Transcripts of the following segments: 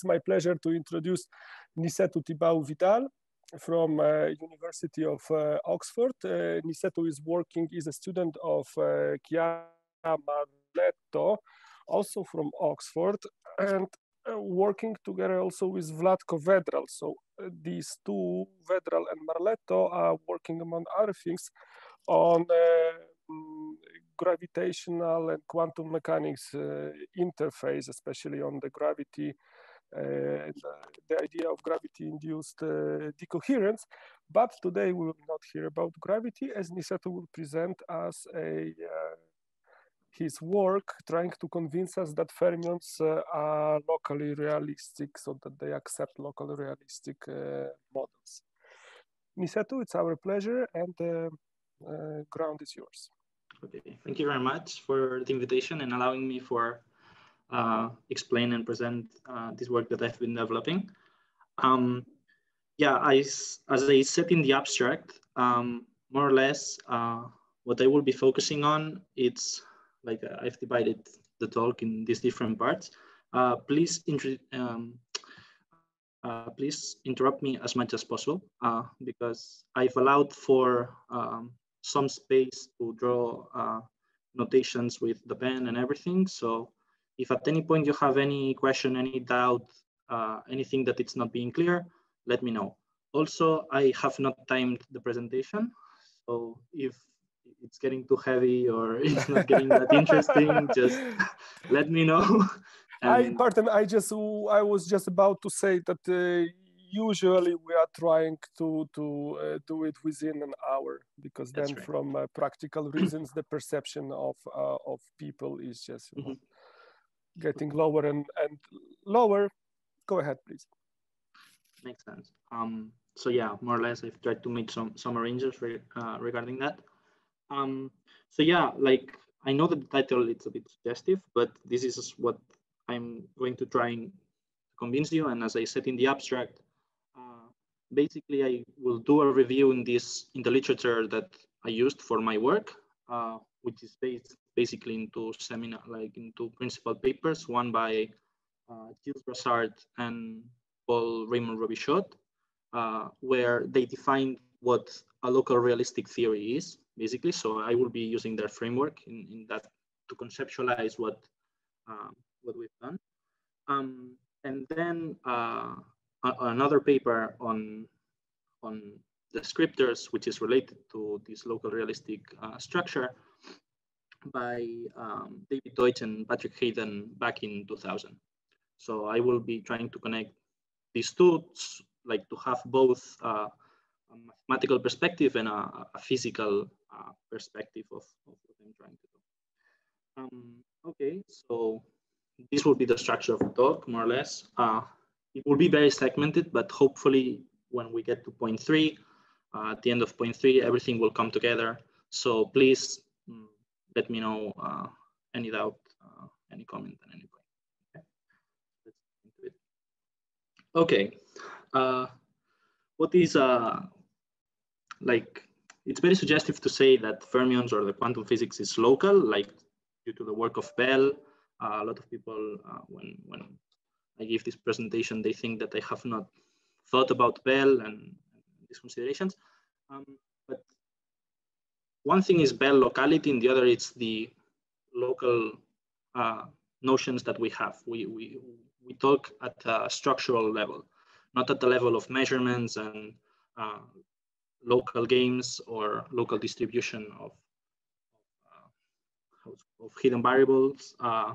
it's my pleasure to introduce Niceto Tibau Vidal from uh, University of uh, Oxford. Uh, is working, is a student of uh, Chiara Marletto, also from Oxford, and uh, working together also with Vladko Vedral. So uh, these two, Vedral and Marletto, are working among other things on mm, gravitational and quantum mechanics uh, interface, especially on the gravity, uh, the idea of gravity-induced uh, decoherence. But today we will not hear about gravity, as Niceto will present us a uh, his work trying to convince us that fermions uh, are locally realistic, so that they accept locally realistic uh, models. Niceto, it's our pleasure, and the uh, ground is yours. Okay, thank you very much for the invitation and allowing me for uh, explain and present uh, this work that I've been developing. Um, yeah, I, as I said in the abstract, um, more or less, uh, what I will be focusing on, it's like uh, I've divided the talk in these different parts. Uh, please, um, uh, please interrupt me as much as possible because I've allowed for um, some space to draw uh, notations with the pen and everything. So if at any point you have any question, any doubt, uh, anything that it's not being clear, let me know. Also, I have not timed the presentation. So if it's getting too heavy or it's not getting that interesting, just let me know. I, pardon, I just, I was just about to say that uh, usually we are trying to to uh, do it within an hour because then right. from uh, practical reasons the perception of uh, of people is just mm-hmm. Getting lower and and lower. Go ahead please. Makes sense. Um so yeah more or less i've tried to make some some arrangements re uh, regarding that. Um so yeah like i know that the title is a bit suggestive but this is what i'm going to try and convince you. And as i said in the abstract basically I will do a review in this in the literature that I used for my work, uh, which is based basically into seminar like into principal papers, one by uh, Gilles Brassard and Paul Raymond Robichaud, uh, where they defined what a local realistic theory is, basically. So I will be using their framework in, in that to conceptualize what um, what we've done. Um, and then uh, another paper on, on descriptors, which is related to this local realistic uh, structure by um, David Deutsch and Patrick Hayden back in 2000. So I will be trying to connect these two, like to have both uh, a mathematical perspective and a, a physical uh, perspective of, of, what I'm trying to do. Um, okay, so this will be the structure of the talk, more or less. Uh, it will be very segmented, but hopefully when we get to point three, uh, at the end of point three, everything will come together. So please mm, let me know uh, any doubt, uh, any comment at any point. Okay, okay. Uh, what is uh, like, it's very suggestive to say that fermions or the quantum physics is local, like due to the work of Bell. Uh, a lot of people, when, when I give this presentation, they think that I have not thought about Bell and these considerations. Um, one thing is Bell locality, and the other is the local uh, notions that we have. We, we, we talk at a structural level, not at the level of measurements and uh, local games or local distribution of, uh, of hidden variables. Uh,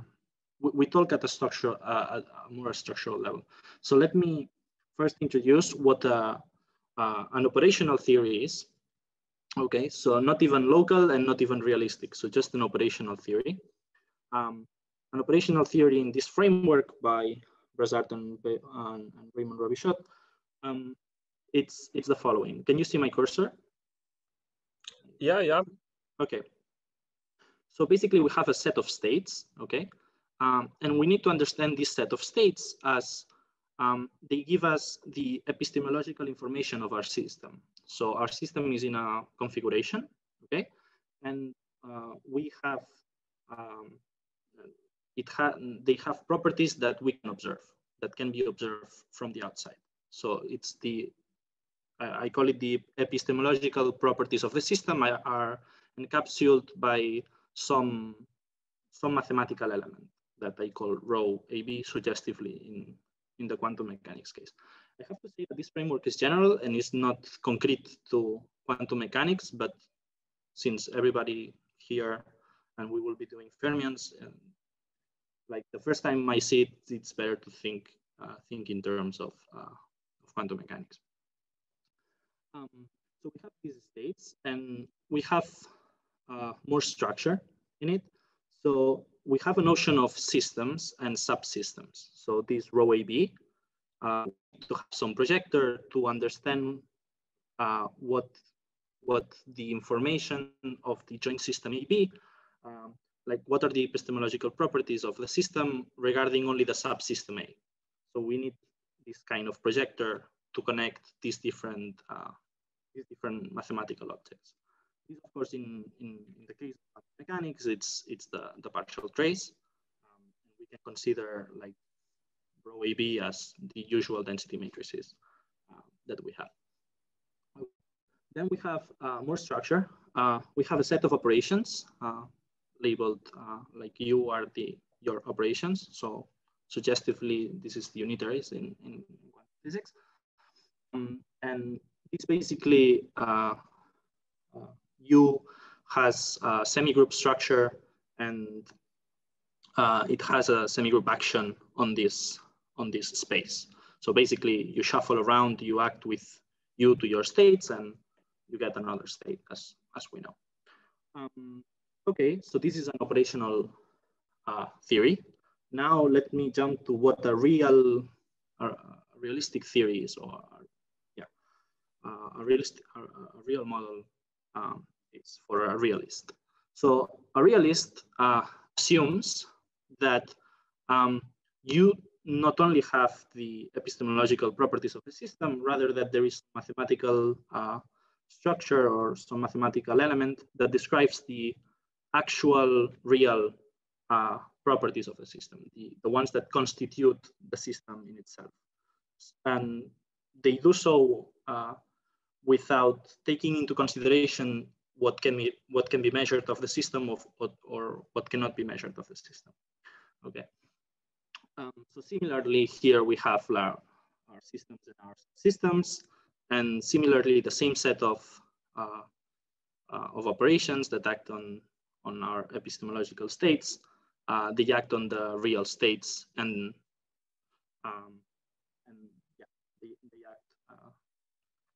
we, talk at a structural, uh, a more structural level. So let me first introduce what uh, an operational theory is. Okay, so not even local and not even realistic, so just an operational theory. Um, an operational theory in this framework by Brassard and, and, and Raymond Robichaud, um, it's, it's the following. Can you see my cursor? Yeah, yeah. Okay. So basically we have a set of states, okay? Um, and we need to understand this set of states as um, they give us the epistemological information of our system. So our system is in a configuration, okay? And uh, we have, um, it ha they have properties that we can observe, that can be observed from the outside. So it's the, I call it the epistemological properties of the system are encapsulated by some, some mathematical element that I call rho AB suggestively in, in the quantum mechanics case. I have to say that this framework is general and is not concrete to quantum mechanics, but since everybody here and we will be doing fermions, and like the first time I see it, it's better to think uh, think in terms of, uh, of quantum mechanics. Um, so we have these states and we have uh, more structure in it. So we have a notion of systems and subsystems. So this rho AB, uh, to have some projector to understand uh, what, what the information of the joint system AB, um, like what are the epistemological properties of the system regarding only the subsystem A. So we need this kind of projector to connect these different, uh, these different mathematical objects. This, of course, in, in, in the case of mechanics, it's, it's the, the partial trace. Um, we can consider like rho AB as the usual density matrices uh, that we have. Then we have uh, more structure. Uh, we have a set of operations uh, labeled uh, like you are the your operations. So suggestively, this is the unitaries in, in physics. Um, and it's basically U has a semi-group structure and uh, it has a semi-group action on this on this space. So basically, you shuffle around, you act with you to your states, and you get another state, as as we know. Um, okay, so this is an operational uh, theory. Now let me jump to what a real, uh, realistic theory is, or yeah, uh, a realistic, a real model um, is for a realist. So a realist uh, assumes that um, you not only have the epistemological properties of the system, rather that there is mathematical uh, structure or some mathematical element that describes the actual real uh, properties of the system, the, the ones that constitute the system in itself. And they do so uh, without taking into consideration what can be what can be measured of the system of or, or what cannot be measured of the system. Okay. Um, so similarly, here we have our, our, systems and our systems, and similarly the same set of uh, uh, of operations that act on on our epistemological states. Uh, they act on the real states and um, and yeah, they, they act uh,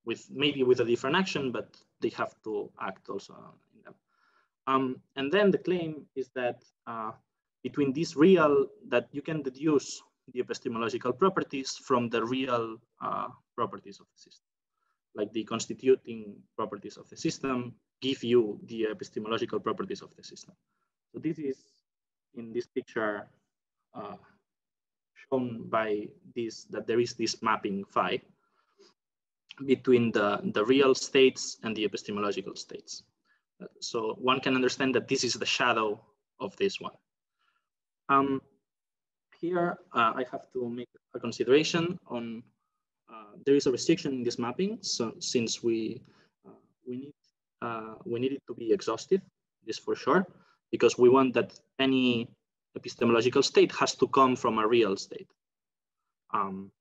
with maybe with a different action, but they have to act also in them. Um, and then the claim is that uh, between this real, that you can deduce the epistemological properties from the real uh, properties of the system. Like the constituting properties of the system give you the epistemological properties of the system. So this is in this picture uh, shown by this, that there is this mapping phi between the, the real states and the epistemological states. So one can understand that this is the shadow of this one. Um, here, uh, I have to make a consideration on, uh, there is a restriction in this mapping. So since we, uh, we, need, uh, we need it to be exhaustive, this for sure, because we want that any epistemological state has to come from a real state. Um,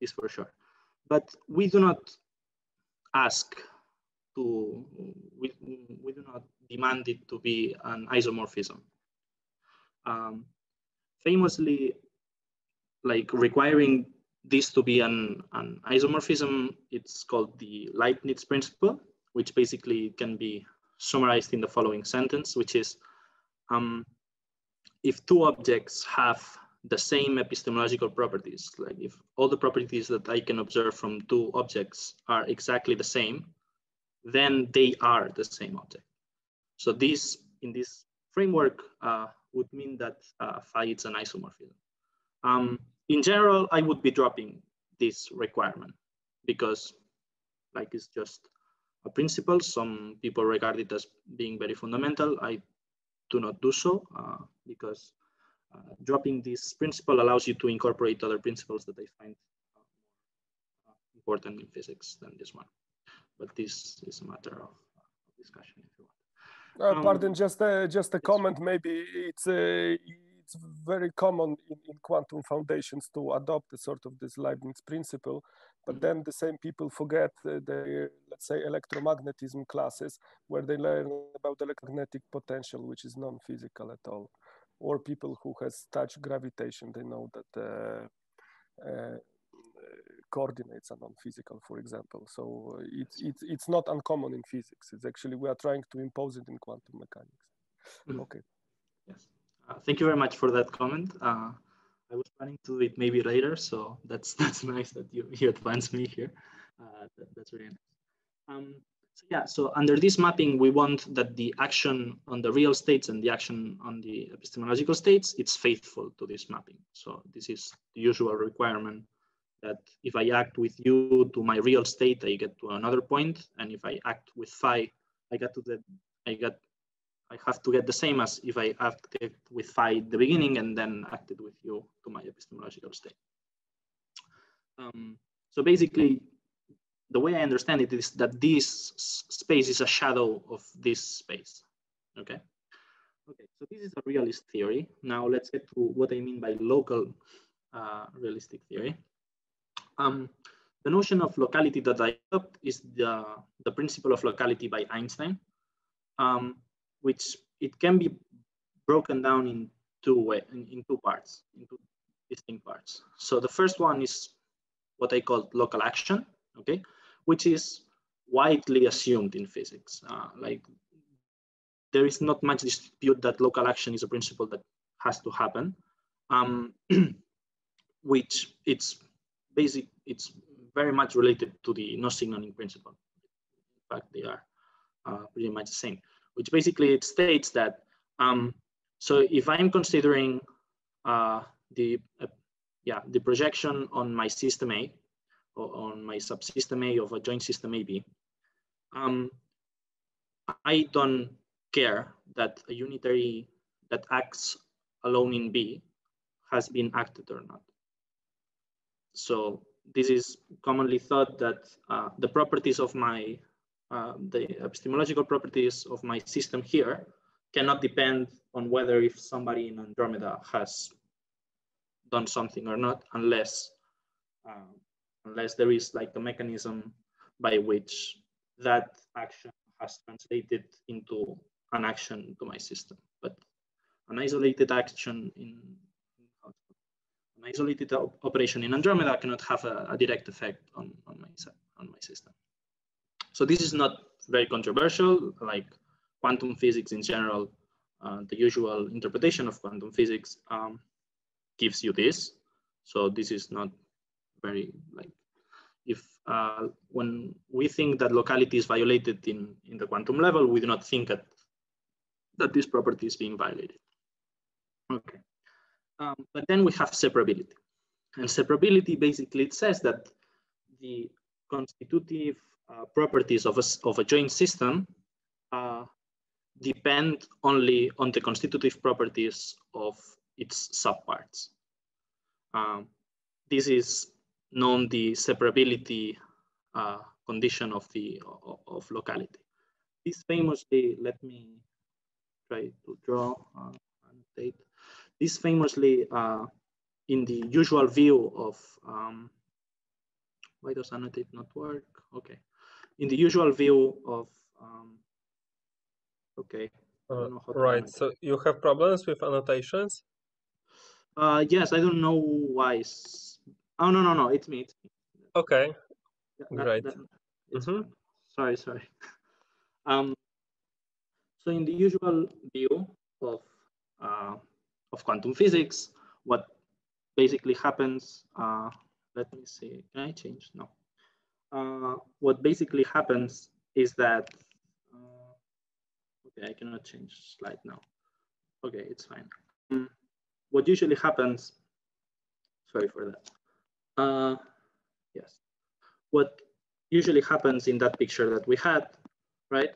this for sure but we do not ask to, we, we do not demand it to be an isomorphism. Um, famously, like requiring this to be an, an isomorphism, it's called the Leibniz principle, which basically can be summarized in the following sentence, which is um, if two objects have the same epistemological properties. Like if all the properties that I can observe from two objects are exactly the same, then they are the same object. So this, in this framework, uh, would mean that uh, phi is an isomorphism. Um, in general, I would be dropping this requirement because like it's just a principle. Some people regard it as being very fundamental. I do not do so uh, because uh, dropping this principle allows you to incorporate other principles that I find uh, important in physics than this one. But this is a matter of discussion if you want. Uh, um, pardon, just a, just a comment. Maybe it's a it's very common in, in quantum foundations to adopt a sort of this Leibniz principle, but mm-hmm. then the same people forget uh, the, let's say, electromagnetism classes where they learn about electromagnetic potential, which is non-physical at all. Or people who has touched gravitation, they know that uh, uh, coordinates are non-physical, for example. So uh, it's, it's, it's not uncommon in physics. It's actually, we are trying to impose it in quantum mechanics. Mm -hmm. Okay. Yes. Uh, thank you very much for that comment. Uh, I was planning to do it maybe later, so that's that's nice that you, you advance me here. Uh, that, that's really nice. Um, so yeah, so under this mapping, we want that the action on the real states and the action on the epistemological states, it's faithful to this mapping. So this is the usual requirement that if I act with u to my real state, I get to another point, and if I act with phi, I get to the I get I have to get the same as if I acted with phi at the beginning and then acted with u to my epistemological state. Um, so basically, the way I understand it is that this space is a shadow of this space, okay? Okay, so this is a realist theory. Now let's get to what I mean by local uh, realistic theory. Um, the notion of locality that I adopt is the, the principle of locality by Einstein. Um, which it can be broken down in two way, in, in two parts, in two distinct parts. So the first one is what I call local action, okay, which is widely assumed in physics. Uh, like there is not much dispute that local action is a principle that has to happen, um, which it's basic, it's very much related to the no signaling principle. In fact, they are uh, pretty much the same which basically it states that, um, so if I'm considering uh, the, uh, yeah, the projection on my system A, or on my subsystem A of a joint system AB, um, I don't care that a unitary that acts alone in B has been acted or not. So this is commonly thought that uh, the properties of my uh, the epistemological properties of my system here cannot depend on whether if somebody in Andromeda has done something or not, unless uh, unless there is like a mechanism by which that action has translated into an action to my system. But an isolated action in an isolated op operation in Andromeda cannot have a, a direct effect on, on my on my system. So this is not very controversial, like quantum physics in general, uh, the usual interpretation of quantum physics um, gives you this. So this is not very like, if uh, when we think that locality is violated in, in the quantum level, we do not think that, that this property is being violated. Okay, um, but then we have separability. And separability basically it says that the constitutive uh, properties of a, of a joint system uh, depend only on the constitutive properties of its subparts. Um, this is known the separability uh, condition of the of locality. This famously, let me try to draw uh, annotate. This famously uh, in the usual view of um, why does annotate not work? Okay in the usual view of, um, okay. Uh, right, so you have problems with annotations? Uh, yes, I don't know why. Oh, no, no, no, it's me. It's me. Okay, that, great. That, mm -hmm. Sorry, sorry. um, so in the usual view of, uh, of quantum physics, what basically happens, uh, let me see, can I change? No uh, what basically happens is that, uh, okay, I cannot change slide now. Okay, it's fine. Um, what usually happens, sorry for that. Uh, yes, what usually happens in that picture that we had, right?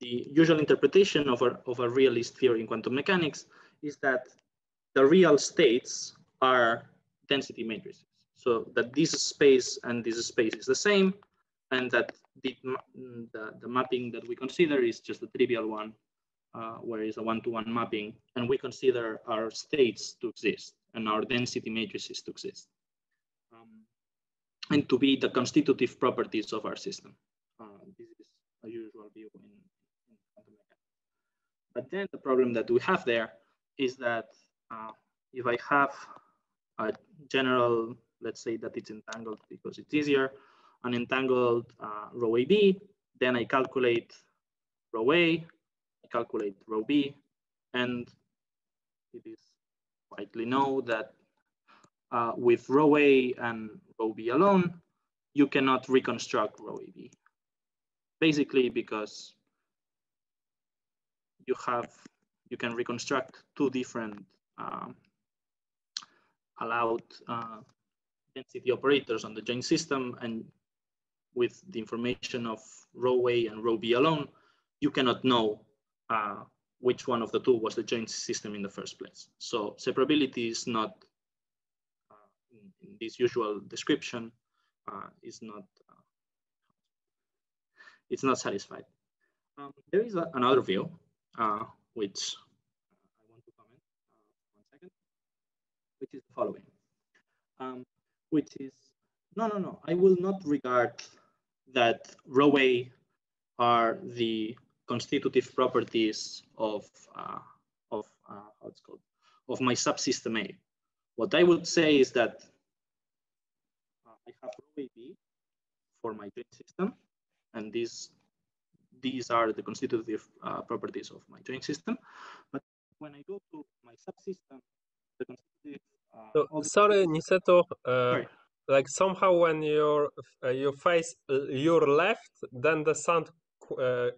The usual interpretation of a, of a realist theory in quantum mechanics is that the real states are density matrices. So that this space and this space is the same, and that the, the, the mapping that we consider is just a trivial one, uh, where it's a one-to-one -one mapping, and we consider our states to exist and our density matrices to exist, um, and to be the constitutive properties of our system. Uh, this is a usual view in, in quantum mechanics. But then the problem that we have there is that uh, if I have a general, let's say that it's entangled because it's easier, an entangled uh, rho AB, then I calculate rho A, I calculate rho B, and it is widely known that uh, with rho A and rho B alone, you cannot reconstruct rho AB. Basically because you have, you can reconstruct two different um, allowed uh, density operators on the joint system and with the information of rho A and rho B alone, you cannot know uh, which one of the two was the joint system in the first place. So separability is not, uh, in, in, this usual description, uh, is not, uh, it's not satisfied. Um, there is a, another view, uh, which I want to comment, one second, which is the following, um, which is, no, no, no, I will not regard that rho A are the constitutive properties of, uh, of uh, how it's called, of my subsystem A. What I would say is that uh, I have rho AB for my joint system, and these these are the constitutive uh, properties of my joint system. But when I go to my subsystem, the constitutive. Uh, so, sorry, Niceto. Uh, sorry. like somehow when you're uh, you face uh, your left then the sound uh,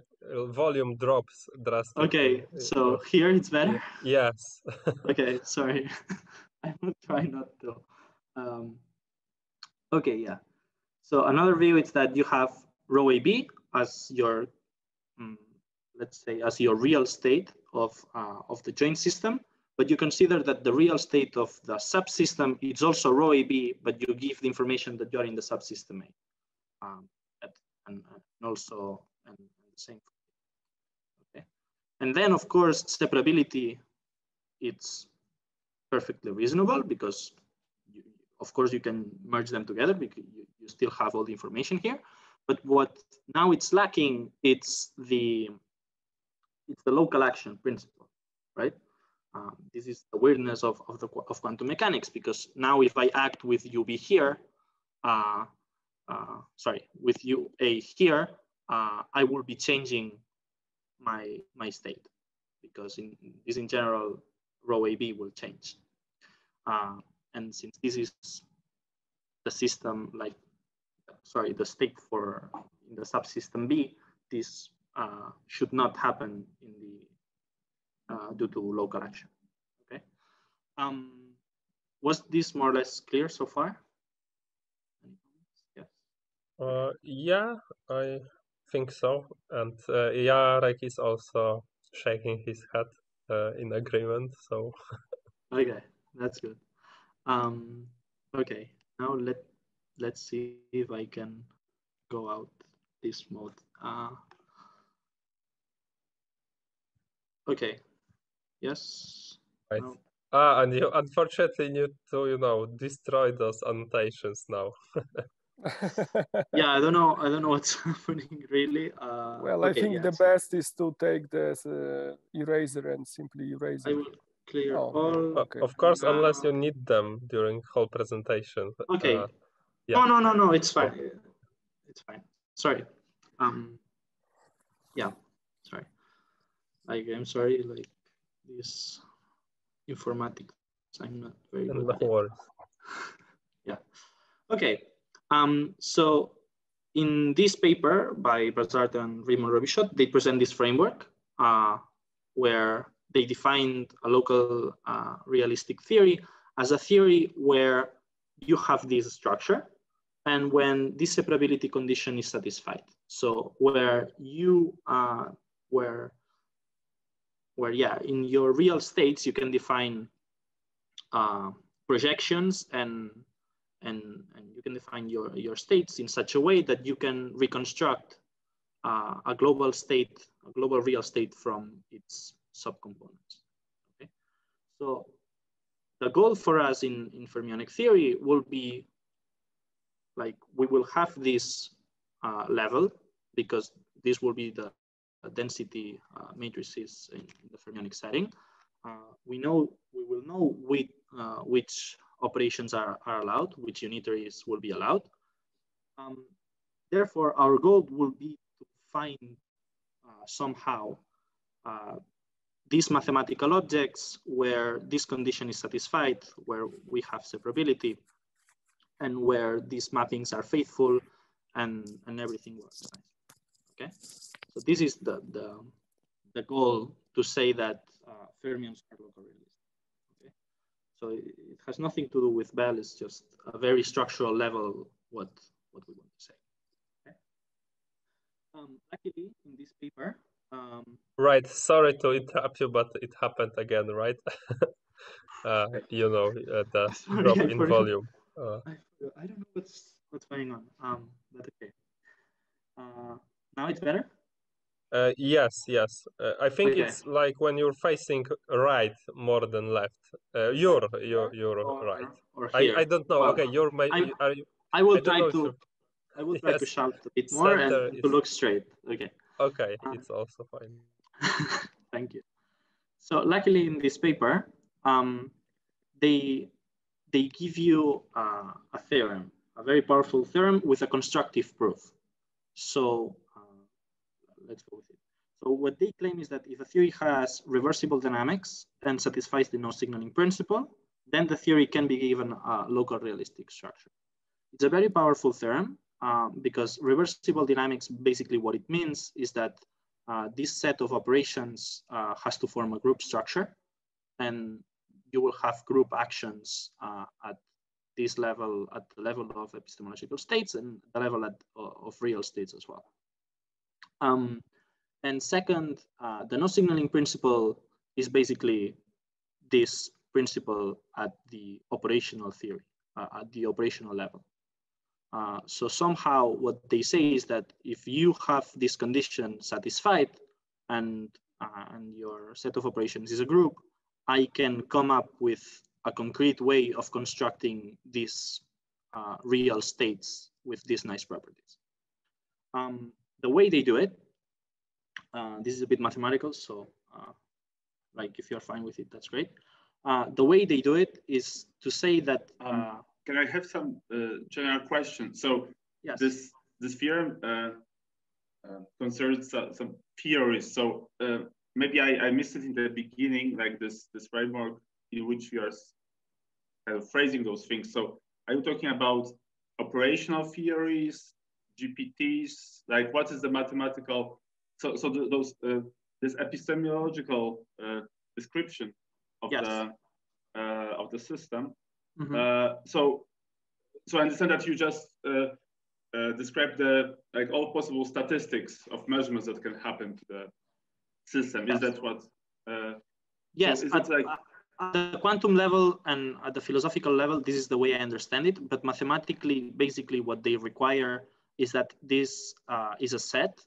volume drops drastically. Okay so here it's better? Yes. Okay sorry. I will try not to. Um, okay yeah. So another view is that you have rho ab as your um, let's say as your real state of uh, of the joint system but you consider that the real state of the subsystem is also rho AB, but you give the information that you're in the subsystem A. Um, and, and, also and, and the same. Okay. And then of course, separability, it's perfectly reasonable because you, of course you can merge them together because you, you still have all the information here. But what now it's lacking, it's the it's the local action principle, right? Um, this is the weirdness of, of, the, of quantum mechanics because now if I act with UB here, uh, uh, sorry, with UA here, uh, I will be changing my, my state because in this in general, rho AB will change. Uh, and since this is the system, like, sorry, the state for in the subsystem B, this uh, should not happen in the uh, due to local action. Okay. Um, was this more or less clear so far? Yes. Uh, yeah, I think so. And uh, Jarek is also shaking his head uh, in agreement. So. okay, that's good. Um, okay, now let let's see if I can go out this mode. Uh, okay, Yes. Right. No. Ah, and you unfortunately need to, you know, destroy those annotations now. yeah, I don't know. I don't know what's happening really. Uh, well, okay, I think the best is to take this uh, eraser and simply erase it. I will clear oh, all. Okay. Of course, uh, unless you need them during whole presentation. Okay. Yeah. No, no, no, no. It's fine. It's fine. Sorry. Um. Yeah. Sorry. Like, I'm sorry. Like this informatics. I'm not very good. At yeah. Okay. Um, so in this paper by Brassard and Raymond Robichaud, they present this framework uh, where they defined a local uh, realistic theory as a theory where you have this structure and when this separability condition is satisfied. So where you, uh, where where yeah, in your real states, you can define uh, projections and and and you can define your your states in such a way that you can reconstruct uh, a global state, a global real state from its subcomponents. Okay, so the goal for us in in fermionic theory will be like we will have this uh, level because this will be the density uh, matrices in, the fermionic setting. Uh, we know we will know which, uh, which operations are, are allowed, which unitaries will be allowed. Um, therefore, our goal will be to find uh, somehow uh, these mathematical objects where this condition is satisfied, where we have separability, and where these mappings are faithful and, and everything works nice. Okay, so this is the, the, the goal to say that uh, fermions are local realistic. Okay, so it, it has nothing to do with Bell, it's just a very structural level what, what we want to say. Okay. Um, luckily, in this paper, um, right, sorry to interrupt you, but it happened again, right? uh, you know, uh, the drop in volume. Uh, I, I, don't know what's what's going on. Um, but okay. Uh, now it's better. Uh, yes, yes. Uh, I think okay. it's like when you're facing right more than left. Uh, you're you're you're or, right. Or I, I don't know. Well, okay, you're my. Are you, I will I try to. I will try yes. to shout a bit more Center and is... to look straight. Okay. Okay, uh, it's also fine. Thank you. So luckily in this paper, um, they they give you uh, a theorem, a very powerful theorem with a constructive proof. So uh, let's go with it. So what they claim is that if a theory has reversible dynamics and satisfies the no signaling principle, then the theory can be given a local realistic structure. It's a very powerful theorem um, because reversible dynamics, basically what it means is that uh, this set of operations uh, has to form a group structure and you will have group actions uh, at this level, at the level of epistemological states and the level at, of real states as well. Um, and second, uh, the no signaling principle is basically this principle at the operational theory, uh, at the operational level. Uh, so somehow what they say is that if you have this condition satisfied and, uh, and your set of operations is a group, I can come up with a concrete way of constructing these uh, real states with these nice properties. Um, the way they do it, uh, this is a bit mathematical, so uh, like if you're fine with it, that's great. Uh, the way they do it is to say that. Um, uh, can I have some uh, general question? So yes. this this theorem concerns some theories. So maybe I, I missed it in the beginning, like this, this framework in which we are kind of phrasing those things. So are you talking about operational theories, GPTs? Like what is the mathematical, so, so the, those, uh, this epistemological uh, description of yes. the uh, of the system. Mm -hmm. so, so I understand that you just uh, uh, described the like all possible statistics of measurements that can happen to the system. Is that what? Uh, yes. So at, like... at the quantum level and at the philosophical level, this is the way I understand it. But mathematically, basically, what they require is that this uh, is a set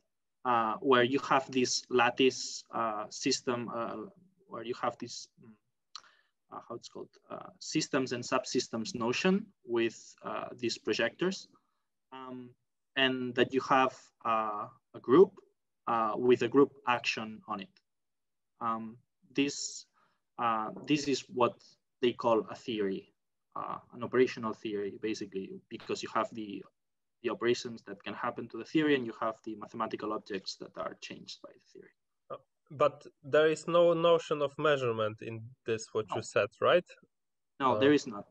uh, where you have this lattice uh, system, uh, where you have this uh, how it's called systems and subsystems notion with these projectors, um, and that you have a group uh, with a group action on it. Um, this, uh, this is what they call a theory, uh, an operational theory, basically, because you have the, the operations that can happen to the theory and you have the mathematical objects that are changed by the theory. Oh, but there is no notion of measurement in this, what no. you said, right? No, there is not.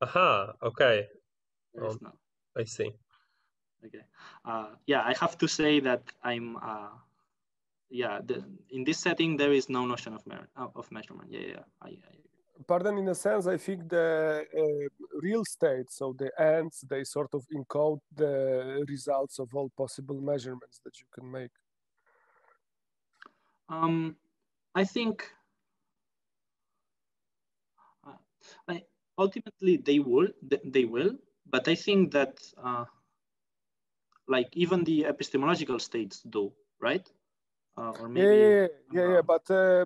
Aha, okay. There is not. I see. Okay. Uh, yeah, I have to say that I'm. Uh, yeah, the, in this setting there is no notion of me of measurement. Yeah, yeah. I, I, Pardon, in a sense, I think the uh, real state, so the ends, they sort of encode the results of all possible measurements that you can make. Um, I think I, ultimately, they will. They will. But I think that, uh, like, even the epistemological states do, right? Uh, or maybe, yeah, yeah, yeah, yeah. But uh,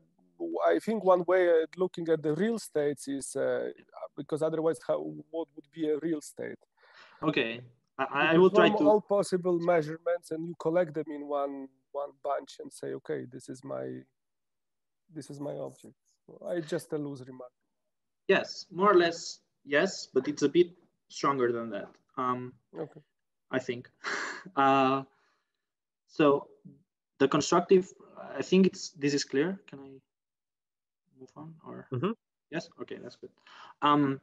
I think one way of looking at the real states is uh, because otherwise, how what would be a real state? Okay, I, I will try to all possible measurements, and you collect them in one one bunch and say, okay, this is my this is my object. I just a loose remark. Yes, more or less, yes, but it's a bit stronger than that. Um, okay. I think. uh, so the constructive, I think it's this is clear. Can I move on or mm -hmm. yes? Okay, that's good. Um,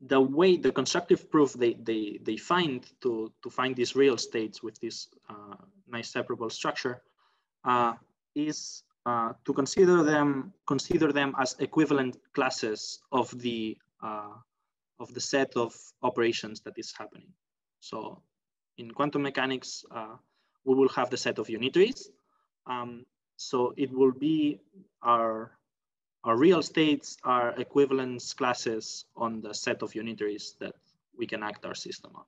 the way the constructive proof they they they find to to find these real states with this uh, nice separable structure uh, is uh, to consider them consider them as equivalent classes of the uh, of the set of operations that is happening. So in quantum mechanics, uh, we will have the set of unitaries. Um, so it will be our our real states are equivalence classes on the set of unitaries that we can act our system on.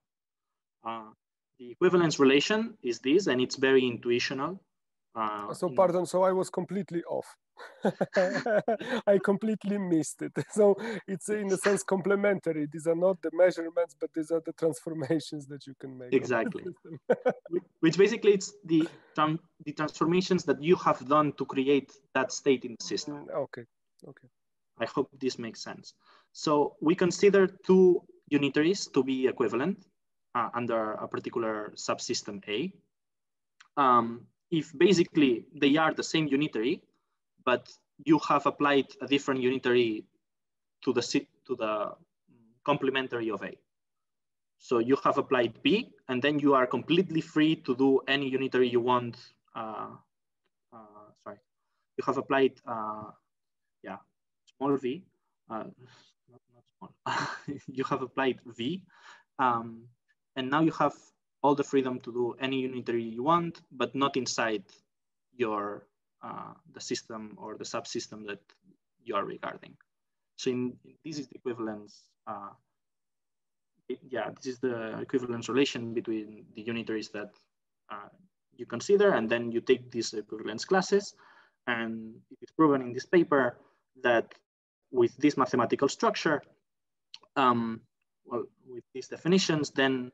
Uh, the equivalence relation is this, and it's very intuitional. Uh, so pardon, so I was completely off. I completely missed it. So it's in a sense complementary. These are not the measurements, but these are the transformations that you can make. Exactly. Which basically it's the the transformations that you have done to create that state in the system. Mm, okay. Okay. I hope this makes sense. So we consider two unitaries to be equivalent uh, under a particular subsystem A. Um, if basically they are the same unitary, but you have applied a different unitary to the, to the complementary of A. So you have applied B, and then you are completely free to do any unitary you want. Uh, uh, sorry, you have applied uh, yeah, small v, uh, not, not small, you have applied v, um, and now you have all the freedom to do any unitary you want, but not inside your uh, the system or the subsystem that you are regarding. So in, this is the equivalence. Uh, it, yeah, this is the equivalence relation between the unitaries that uh, you consider, and then you take these equivalence classes, and it is proven in this paper that with this mathematical structure, um, well, with these definitions, then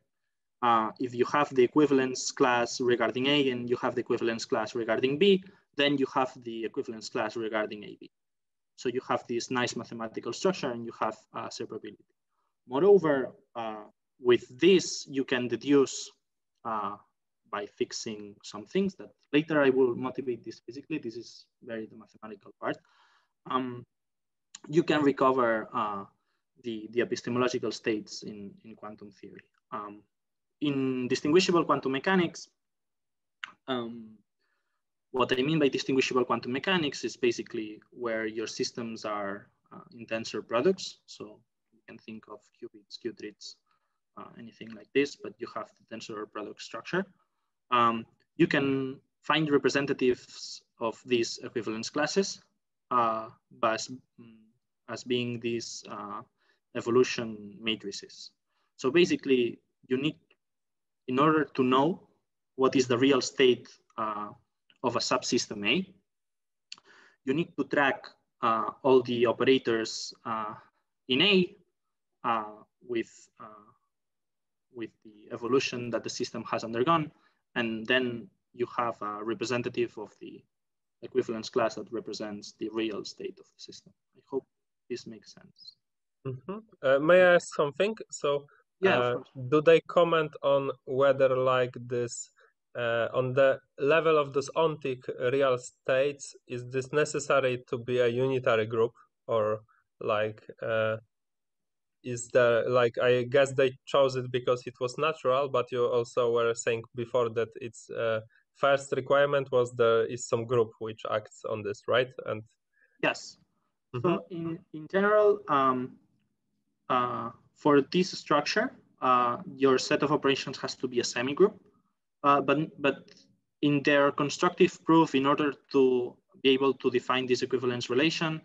uh, if you have the equivalence class regarding A and you have the equivalence class regarding B, then you have the equivalence class regarding AB. So you have this nice mathematical structure and you have uh, separability. Moreover, uh, with this, you can deduce uh, by fixing some things that later I will motivate this physically. This is very the mathematical part um, you can recover uh, the, the epistemological states in, in quantum theory. Um, in distinguishable quantum mechanics, um, what I mean by distinguishable quantum mechanics is basically where your systems are uh, in tensor products. So you can think of qubits, qubits, uh, anything like this, but you have the tensor product structure. Um, you can find representatives of these equivalence classes uh, as, as being these uh, evolution matrices. So basically, you need, in order to know what is the real state uh, of a subsystem A, you need to track uh, all the operators uh, in A uh, with, with the evolution that the system has undergone. And then you have a representative of the equivalence class that represents the real state of the system. I hope this makes sense. Mm -hmm. uh, may I ask something? So, yeah, uh, do they comment on whether like this uh, on the level of this ontic real states is this necessary to be a unitary group or like uh, is there like i guess they chose it because it was natural but you also were saying before that it's uh, first requirement was there is some group which acts on this, right? And yes. Mm-hmm. So in in general, um, uh, for this structure, uh, your set of operations has to be a semi-group, uh, but but in their constructive proof, in order to be able to define this equivalence relation,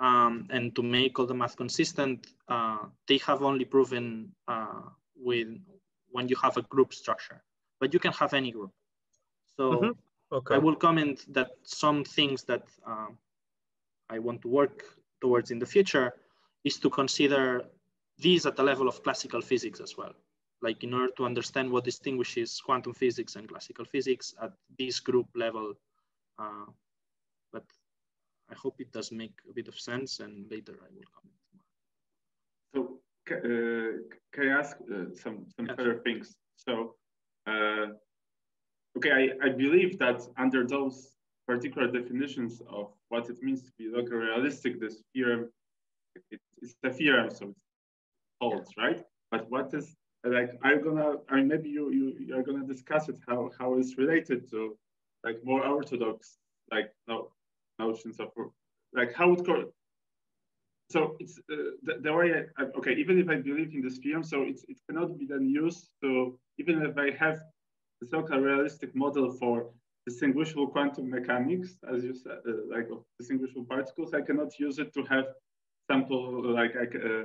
um, and to make all the math consistent, uh, they have only proven uh, with when you have a group structure, but you can have any group. So mm -hmm. okay. I will comment that some things that uh, I want to work towards in the future is to consider these at the level of classical physics as well. Like in order to understand what distinguishes quantum physics and classical physics at this group level. Uh, but I hope it does make a bit of sense and later I will comment. So uh, can I ask uh, some, some yes. further things? So, uh, okay, I, I believe that under those particular definitions of what it means to be local realistic, this theorem, it, it's a theorem, so it holds, right? But what is like I'm gonna I mean maybe you you you're gonna discuss it how how it's related to like more orthodox like no notions of like how it go so it's uh, the, the, way I, I, okay even if I believe in this theorem so it's it cannot be then used to even if I have a so-called realistic model for distinguishable quantum mechanics as you said uh, like of distinguishable particles I cannot use it to have sample like I uh,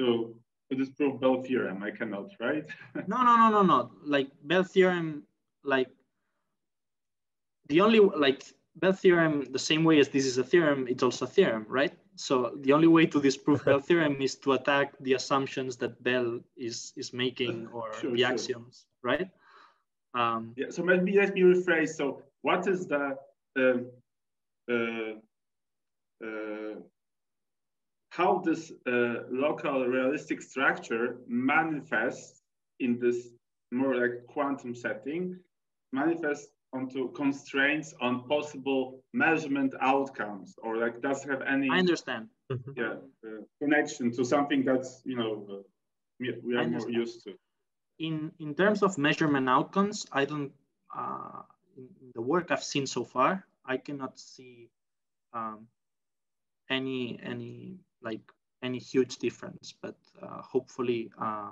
to to disprove Bell theorem. I cannot, right? no, no, no, no, no. Like Bell theorem, like the only like Bell theorem, the same way as this is a theorem, it's also a theorem, right? So the only way to disprove Bell theorem is to attack the assumptions that Bell is is making or sure, the sure. axioms, right? Um, yeah. So maybe let me rephrase. So what is the um, uh, uh, how this uh, local realistic structure manifests in this more like quantum setting, manifests onto constraints on possible measurement outcomes, or like does have any? I understand. Mm-hmm. Yeah, uh, connection to something that's you know uh, we are more used to. In in terms of measurement outcomes, I don't. Uh, in the work I've seen so far, I cannot see um, any any like any huge difference, but uh, hopefully, uh,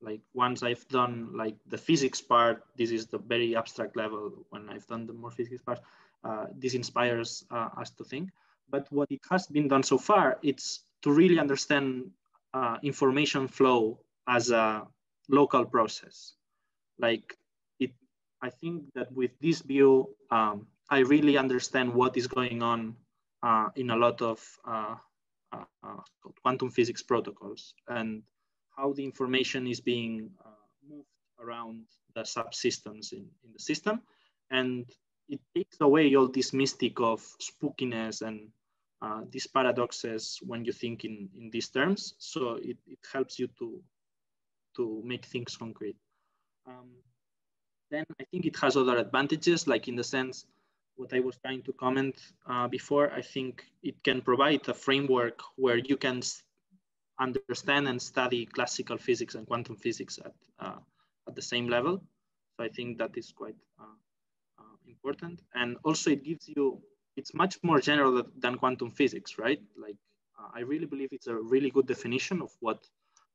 like once I've done like the physics part, this is the very abstract level. When I've done the more physics part, uh, this inspires uh, us to think. But what it has been done so far, it's to really understand uh, information flow as a local process. Like it, I think that with this view, um, I really understand what is going on uh, in a lot of uh, uh, quantum physics protocols and how the information is being uh, moved around the subsystems in, in the system. And it takes away all this mystic of spookiness and uh, these paradoxes when you think in, in these terms. So it, it helps you to, to make things concrete. Um, then I think it has other advantages, like in the sense what I was trying to comment uh, before, I think it can provide a framework where you can understand and study classical physics and quantum physics at, uh, at the same level. So I think that is quite uh, uh important. And also it gives you, it's much more general than quantum physics, right? Like uh, I really believe it's a really good definition of what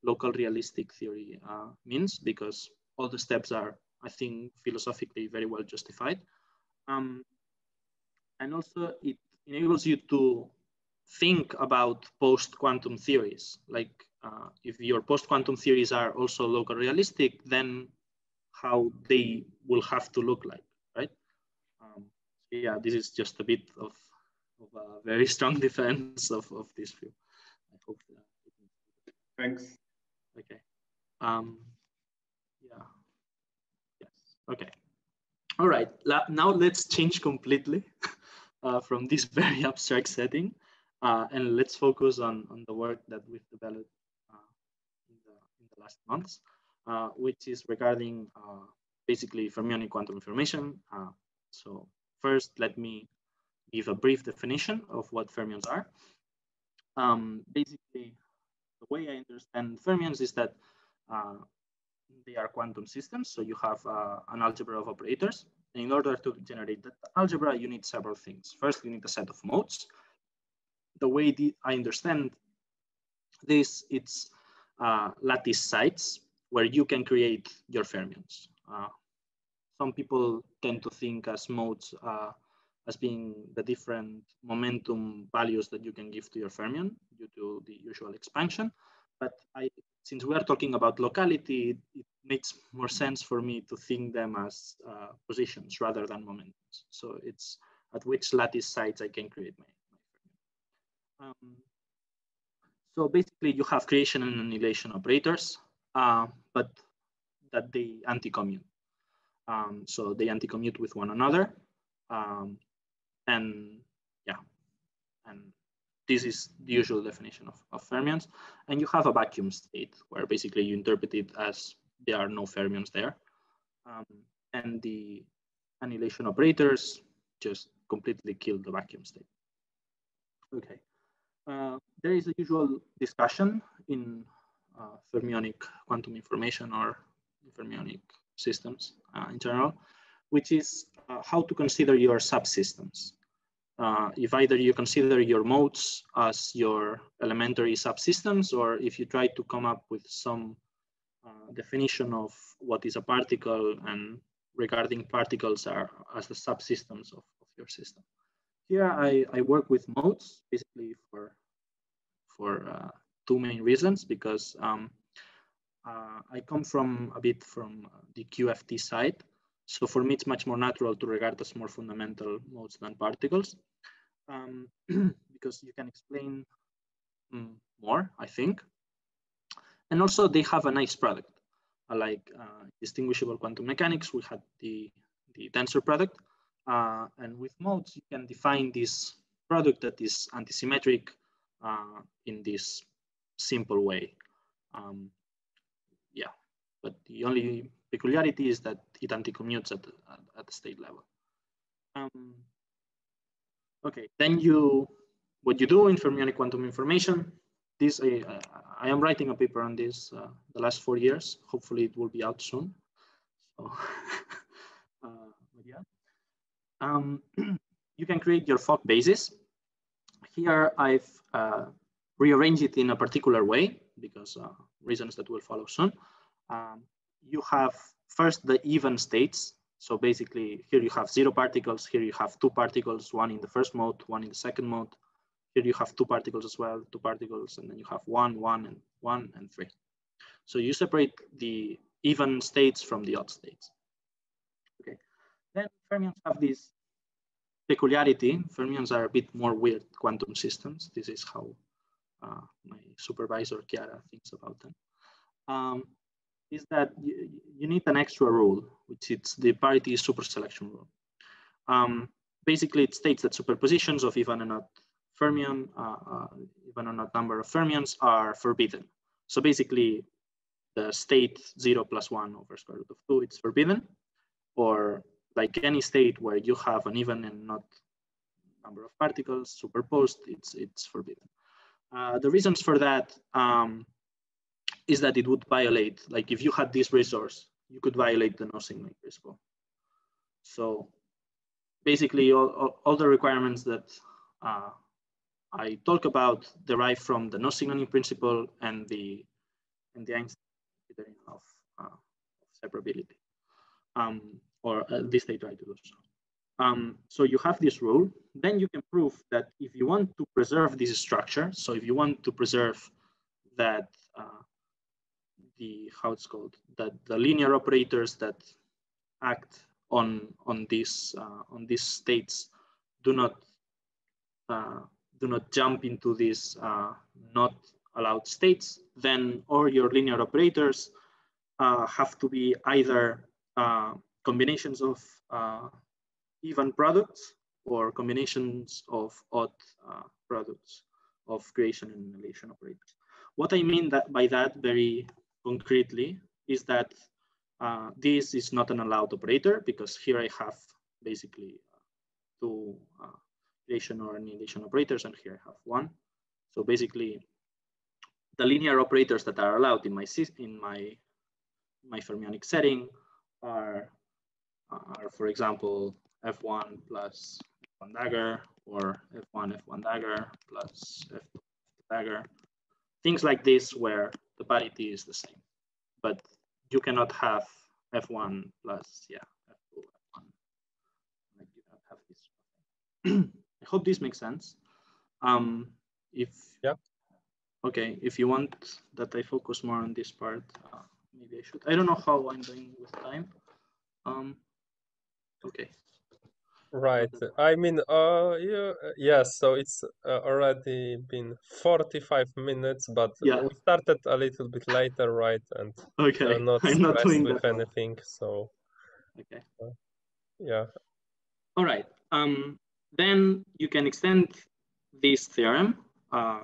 local realistic theory uh, means because all the steps are, I think, philosophically very well justified. Um, and also it enables you to think about post-quantum theories. Like uh, if your post-quantum theories are also local realistic, then how they will have to look like, right? Um, yeah, this is just a bit of, of a very strong defense of, of this view. I hope that Thanks. Okay. Um, yeah. Yes. Okay. All right. Now let's change completely. uh, from this very abstract setting. Uh, and let's focus on, on the work that we've developed uh, in, the, in the last months, uh, which is regarding uh, basically fermionic quantum information. Uh, so first, let me give a brief definition of what fermions are. Um, basically, the way I understand fermions is that they are quantum systems. So you have an algebra of operators in order to generate that algebra, you need several things. First, you need a set of modes. The way the, I understand this, it's uh, lattice sites where you can create your fermions. Uh, some people tend to think as modes uh, as being the different momentum values that you can give to your fermion due to the usual expansion. But I, since we are talking about locality, it makes more sense for me to think them as uh, positions rather than momentums. So it's at which lattice sites I can create my, my um, so basically you have creation and annihilation operators, uh, but that they anti-commute. Um, so they anti-commute with one another. Um, and yeah, and this is the usual definition of, of fermions. And you have a vacuum state where basically you interpret it as there are no fermions there. Um, and the annihilation operators just completely kill the vacuum state. Okay. Uh, there is a usual discussion in uh, fermionic quantum information or fermionic systems uh, in general, which is uh, how to consider your subsystems. Uh, if either you consider your modes as your elementary subsystems, or if you try to come up with some definition of what is a particle and regarding particles are as the subsystems of, of your system. Here I, I work with modes basically for, for uh, two main reasons because um, uh, I come from a bit from the QFT side. So for me, it's much more natural to regard as more fundamental modes than particles um, because you can explain mm, more, I think. And also they have a nice product. Like uh, distinguishable quantum mechanics, we had the, the tensor product. Uh, and with modes, you can define this product that is antisymmetric uh, in this simple way. Um, yeah, but the only peculiarity is that it anti-commutes at, at, at, the state level. Um, okay, then you, what you do in fermionic quantum information, this, I, I am writing a paper on this uh, the last four years. Hopefully it will be out soon. So, uh, yeah. Um, you can create your Fock basis. Here I've uh, rearranged it in a particular way because uh, reasons that will follow soon. Um, you have first the even states. So basically here you have zero particles, here you have two particles, one in the first mode, one in the second mode. Here you have two particles as well, two particles, and then you have one, one, and one, and three. So you separate the even states from the odd states. Okay, then fermions have this peculiarity. Fermions are a bit more weird quantum systems. This is how uh, my supervisor Chiara thinks about them, um, is that you, need an extra rule, which is the parity superselection rule. Um, basically, it states that superpositions of even and odd fermion, even and odd number of fermions are forbidden. So basically, the state zero plus one over square root of two, it's forbidden. Or like any state where you have an even and not number of particles superposed, it's, it's forbidden. Uh, the reasons for that um, is that it would violate, like if you had this resource, you could violate the no-signaling principle. So basically all, all, all the requirements that uh, I talk about derived from the no-signaling principle and the, and the Einstein of, uh, separability, um, or at least I try to do so. Um, so you have this rule, then you can prove that if you want to preserve this structure, so if you want to preserve that uh, the, how it's called, that the linear operators that act on, on, these, uh, on these states do not, uh, do not jump into these uh, not allowed states, then all your linear operators uh, have to be either uh, combinations of even products or combinations of odd uh, products of creation and annihilation operators. What I mean that by that very concretely is that uh, this is not an allowed operator because here I have basically uh, two uh, creation or annihilation operators and here I have one. So basically the linear operators that are allowed in my in my my fermionic setting are are for example f1 plus f1 dagger or f1 f1 dagger plus f2 dagger. Things like this where the parity is the same, but you cannot have f1 plus yeah f2 f1. Like you cannot have this. I hope this makes sense. Um, if yeah, okay, if you want that I focus more on this part, uh, maybe I should. I don't know how I'm doing with time. Um, okay. Right. I mean, uh, yeah, yes. So it's uh, already been 45 minutes, but Yeah. we started a little bit later, right? And Okay. we're not I'm not doing with anything. So Okay. yeah. All right. Um, then you can extend this theorem uh,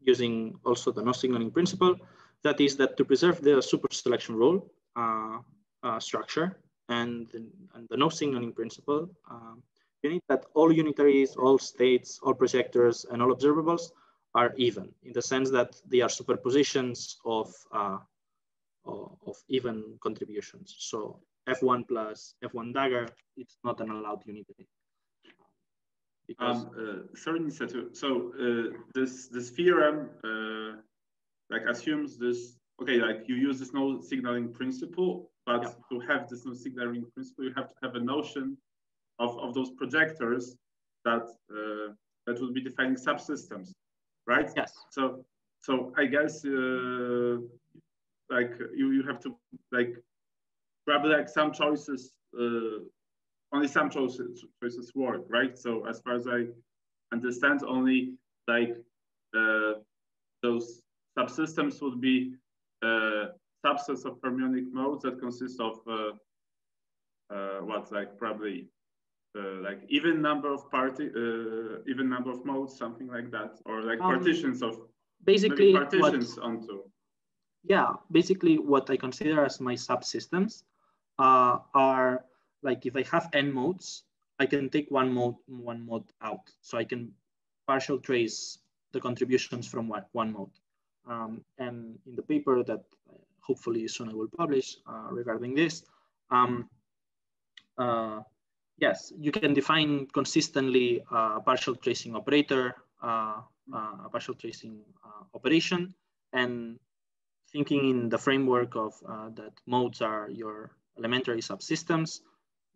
using also the no signaling principle. That is that to preserve the super selection rule uh, uh, structure and the, and the no signaling principle, um, you need that all unitaries, all states, all projectors, and all observables are even in the sense that they are superpositions of, uh, of even contributions. So F1 plus F1 dagger, it's not an allowed unitary. Because Um, uh, sorry. So uh, this this theorem uh, like assumes this. Okay, like you use this no signaling principle, but Yeah. to have this no signaling principle, you have to have a notion of, of those projectors that uh, that will be defining subsystems, right? yes, So so I guess uh, like you you have to like probably like some choices uh, only some choices choices work right? So as far as I understand only like uh, those subsystems would be uh, subsets of fermionic modes that consist of uh, uh, what like probably uh, like even number of party uh, even number of modes something like that or like Um, partitions of basically maybe what, partitions onto. Yeah, basically what I consider as my subsystems uh, are like if I have n modes, I can take one mode one mode out, so I can partial trace the contributions from one, one mode. Um, and in the paper that hopefully soon I will publish uh, regarding this, um, uh, yes, you can define consistently a partial tracing operator, uh, uh, a partial tracing uh, operation, and thinking in the framework of uh, that modes are your elementary subsystems,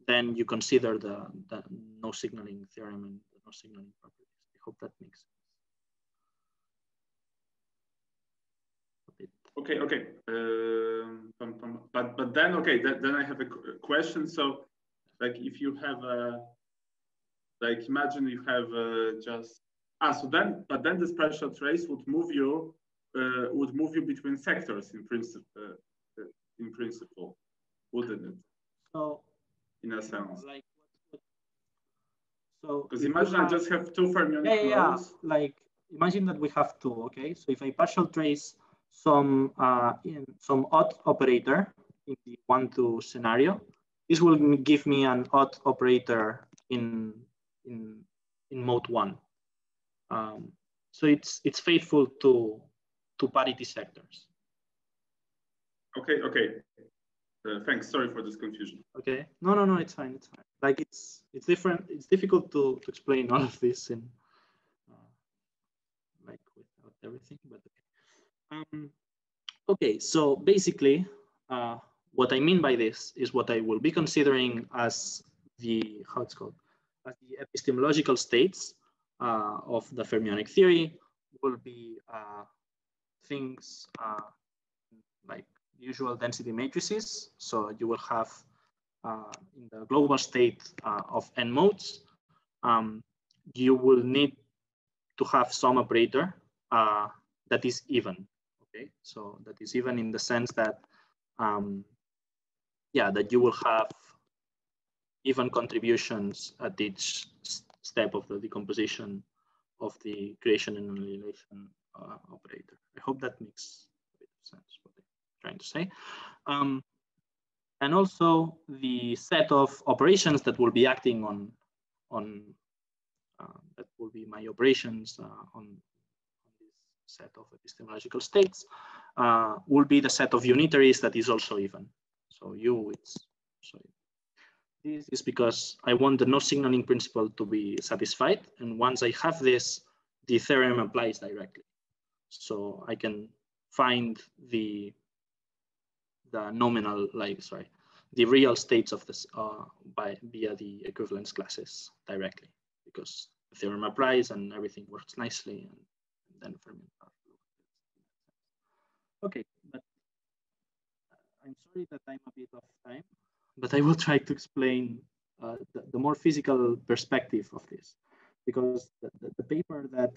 then you consider the, the no signaling theorem and the no signaling properties. I hope that makes sense. Okay, okay. Um, pum, pum. but but then okay, that, then I have a qu- question. So, like, if you have a, like, imagine you have uh, just ah, so then, but then the special trace would move you, uh, would move you between sectors in principle, uh, uh, in principle, wouldn't it? So, In a sense, like, so because imagine I just have two fermionic yeah, yeah. Like imagine that we have two. Okay, so if I partial trace some uh, in some odd operator in the one-two scenario, this will give me an odd operator in in in mode one. Um, so it's it's faithful to to parity sectors. Okay, okay. Uh, thanks. Sorry for this confusion. Okay. No, no, no. It's fine. It's fine. Like it's it's different. It's difficult to, to explain all of this in uh, like without everything, but okay. Um, okay. So basically, uh, what I mean by this is what I will be considering as the how it's called as the epistemological states uh, of the fermionic theory will be uh, things uh, like usual density matrices. So you will have uh, in the global state uh, of n modes, um, you will need to have some operator uh, that is even. Okay, so that is even in the sense that, um, yeah, that you will have even contributions at each step of the decomposition of the creation and annihilation uh, operator. I hope that makes sense trying to say. Um, and also the set of operations that will be acting on, on uh, that will be my operations uh, on, this set of epistemological states uh, will be the set of unitaries that is also even. So U, it's so this is because I want the no signaling principle to be satisfied. And once I have this, the theorem applies directly. So I can find the the nominal, like sorry, the real states of this uh, by via the equivalence classes directly. because the theorem applies and everything works nicely, and, and then are Okay, but uh, I'm sorry that I'm a bit off time, but I will try to explain uh, the, the, more physical perspective of this, because the, the, the paper that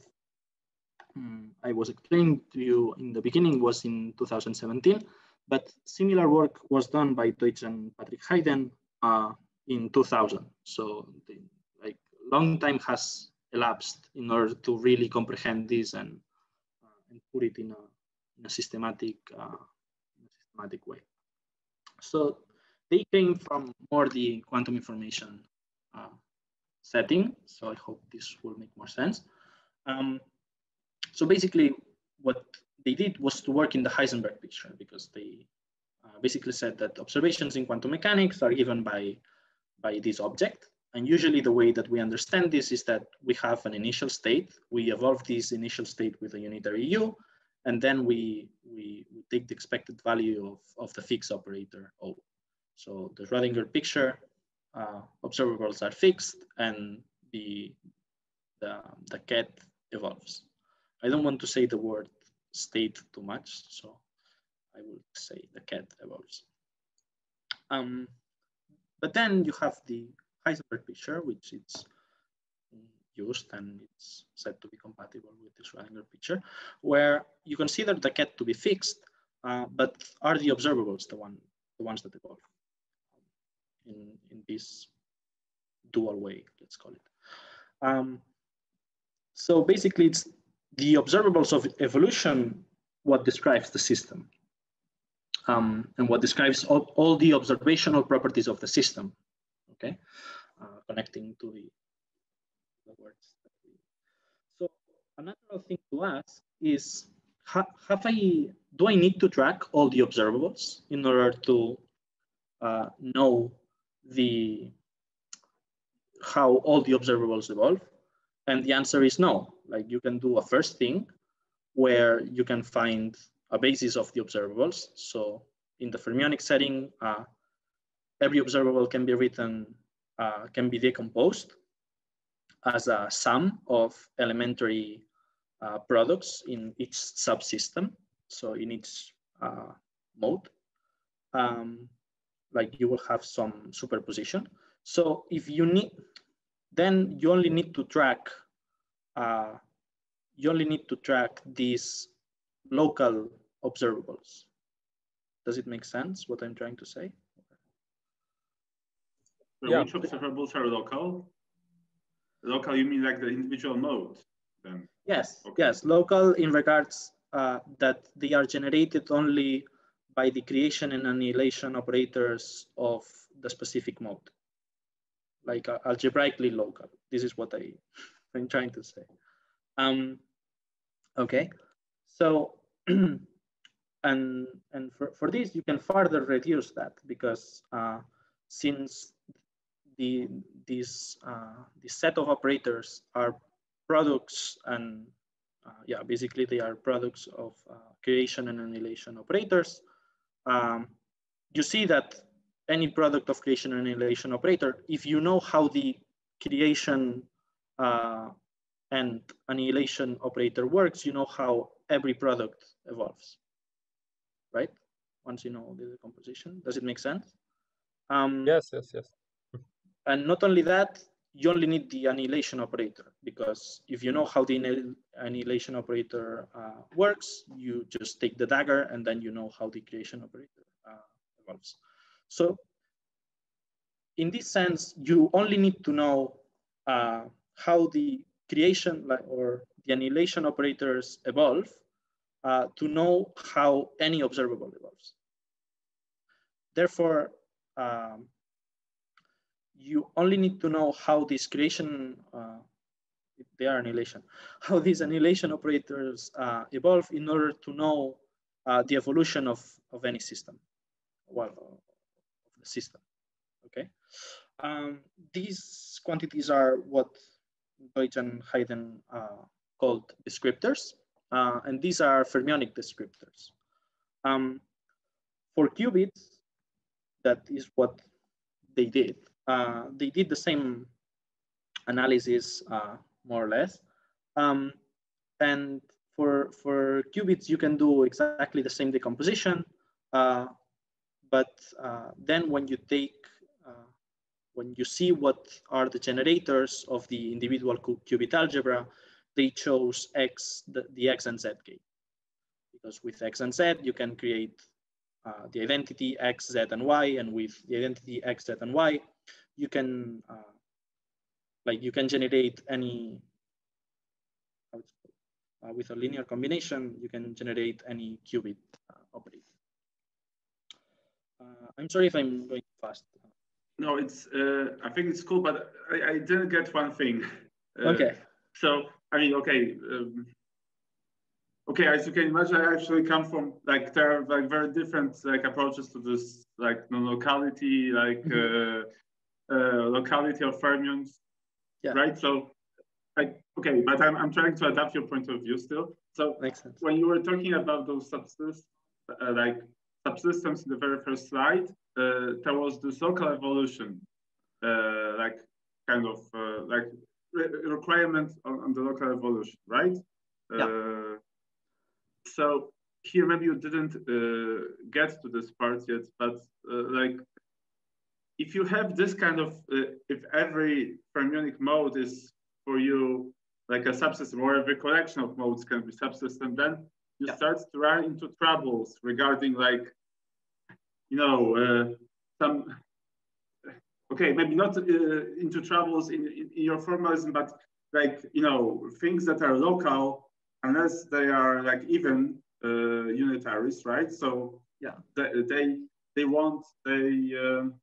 um, I was explaining to you in the beginning was in 2017, but similar work was done by Deutsch and Patrick Hayden uh, in 2000. So the, like long time has elapsed in order to really comprehend this and, uh, and put it in a, in a systematic, uh, systematic way. So they came from more the quantum information uh, setting. So I hope this will make more sense. Um, so basically what they did was to work in the Heisenberg picture because they uh, basically said that observations in quantum mechanics are given by, by this object. And usually the way that we understand this is that we have an initial state, we evolve this initial state with a unitary U, and then we, we, we take the expected value of, of the fixed operator O. So the Schrodinger picture, uh, observables are fixed and the, the, the ket evolves. I don't want to say the word state too much, so I will say the cat evolves. Um, but then you have the Heisenberg picture, which is used and it's said to be compatible with the Schrodinger picture, where you consider the cat to be fixed, uh, but are the observables the one the ones that evolve in, in this dual way, let's call it. Um, so basically it's the observables of evolution what describes the system um, and what describes all, all, the observational properties of the system, okay? Uh, connecting to the, the words. So another thing to ask is, ha, have I, do I need to track all the observables in order to uh, know the how all the observables evolve? And the answer is no. Like you can do a first thing where you can find a basis of the observables. So in the fermionic setting, uh, every observable can be written, uh, can be decomposed as a sum of elementary uh, products in each subsystem. So in each uh, mode, um, like you will have some superposition. So if you need, then you only need to track, uh, you only need to track these local observables. Does it make sense what I'm trying to say? So yeah. Which observables are local? Local, you mean like the individual node? Then? Yes, okay. yes, local in regards uh, that they are generated only by the creation and annihilation operators of the specific mode like uh, algebraically local. This is what I, I'm trying to say. Um, okay, so, and, and for, for this, you can further reduce that because uh, since the, this, uh, this set of operators are products and uh, yeah, basically they are products of uh, creation and annihilation operators. Um, you see that any product of creation and annihilation operator, if you know how the creation uh, and annihilation operator works, you know how every product evolves, right? Once you know the decomposition, does it make sense? Um, yes, yes, yes. and not only that, you only need the annihilation operator because if you know how the annihilation operator uh, works, you just take the dagger and then you know how the creation operator uh, evolves. So in this sense, you only need to know uh, how the creation or the annihilation operators evolve uh, to know how any observable evolves. Therefore, um, you only need to know how this creation, uh, they are annihilation, how these annihilation operators uh, evolve in order to know uh, the evolution of, of any system well, system, okay? Um, these quantities are what Deutsch and Hayden uh, called descriptors, uh, and these are fermionic descriptors. Um, for qubits, that is what they did. Uh, they did the same analysis uh, more or less. Um, and for, for qubits, you can do exactly the same decomposition. But uh, then when you take, uh, when you see what are the generators of the individual qubit algebra, they chose X, the, the X and Z gate. Because with X and Z, you can create uh, the identity X, Z, and Y, and with the identity X, Z, and Y, you can uh, like you can generate any uh, with a linear combination, you can generate any qubit uh, operator. Uh, I'm sorry if I'm going fast. No, it's. Uh, I think it's cool, but I, I didn't get one thing. okay. So I mean, okay. Um, okay, as you can imagine, I actually come from like there are like very different like approaches to this like non-locality, like mm -hmm. uh, locality of fermions, yeah. right? So like okay, but I'm, I'm trying to adapt your point of view still. So makes sense. When you were talking about those substances, uh, like subsystems in the very first slide, uh, there was this local evolution, uh, like kind of uh, like re requirement on, on, the local evolution, right? Yeah. So here maybe you didn't uh, get to this part yet, but like if you have this kind of, if every fermionic mode is for you like a subsystem or every collection of modes can be subsystem, then you yeah. start to run into troubles regarding like, you know, uh, some, okay, maybe not uh, into troubles in, in, in, your formalism, but like, you know, things that are local, unless they are like even uh, unitaries, right? So yeah, they, they, they want, they, um,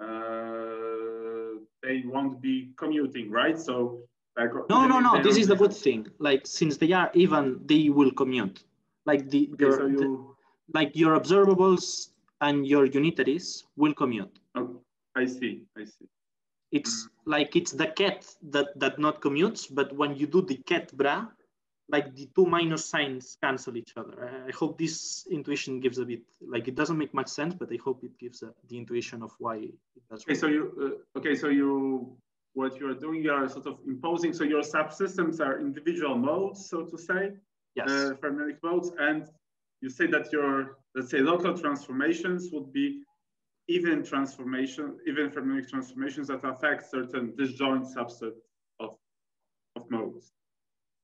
uh, they won't be commuting, right? So like no, no, no. This is the good thing. Like since they are even, they will commute. Like the, okay, your, so you... the like your observables and your unitaries will commute. Oh, I see. I see. It's mm. like it's the ket that that not commutes, but when you do the ket bra, like the two minus signs cancel each other. I hope this intuition gives a bit, like it doesn't make much sense, but I hope it gives a, the intuition of why it does. Okay, so you, uh, okay, so you, what you're doing, you are sort of imposing, so your subsystems are individual modes, so to say, yes. uh, fermionic modes, and you say that your, let's say, local transformations would be even transformation, even fermionic transformations that affect certain disjoint subset of, of modes.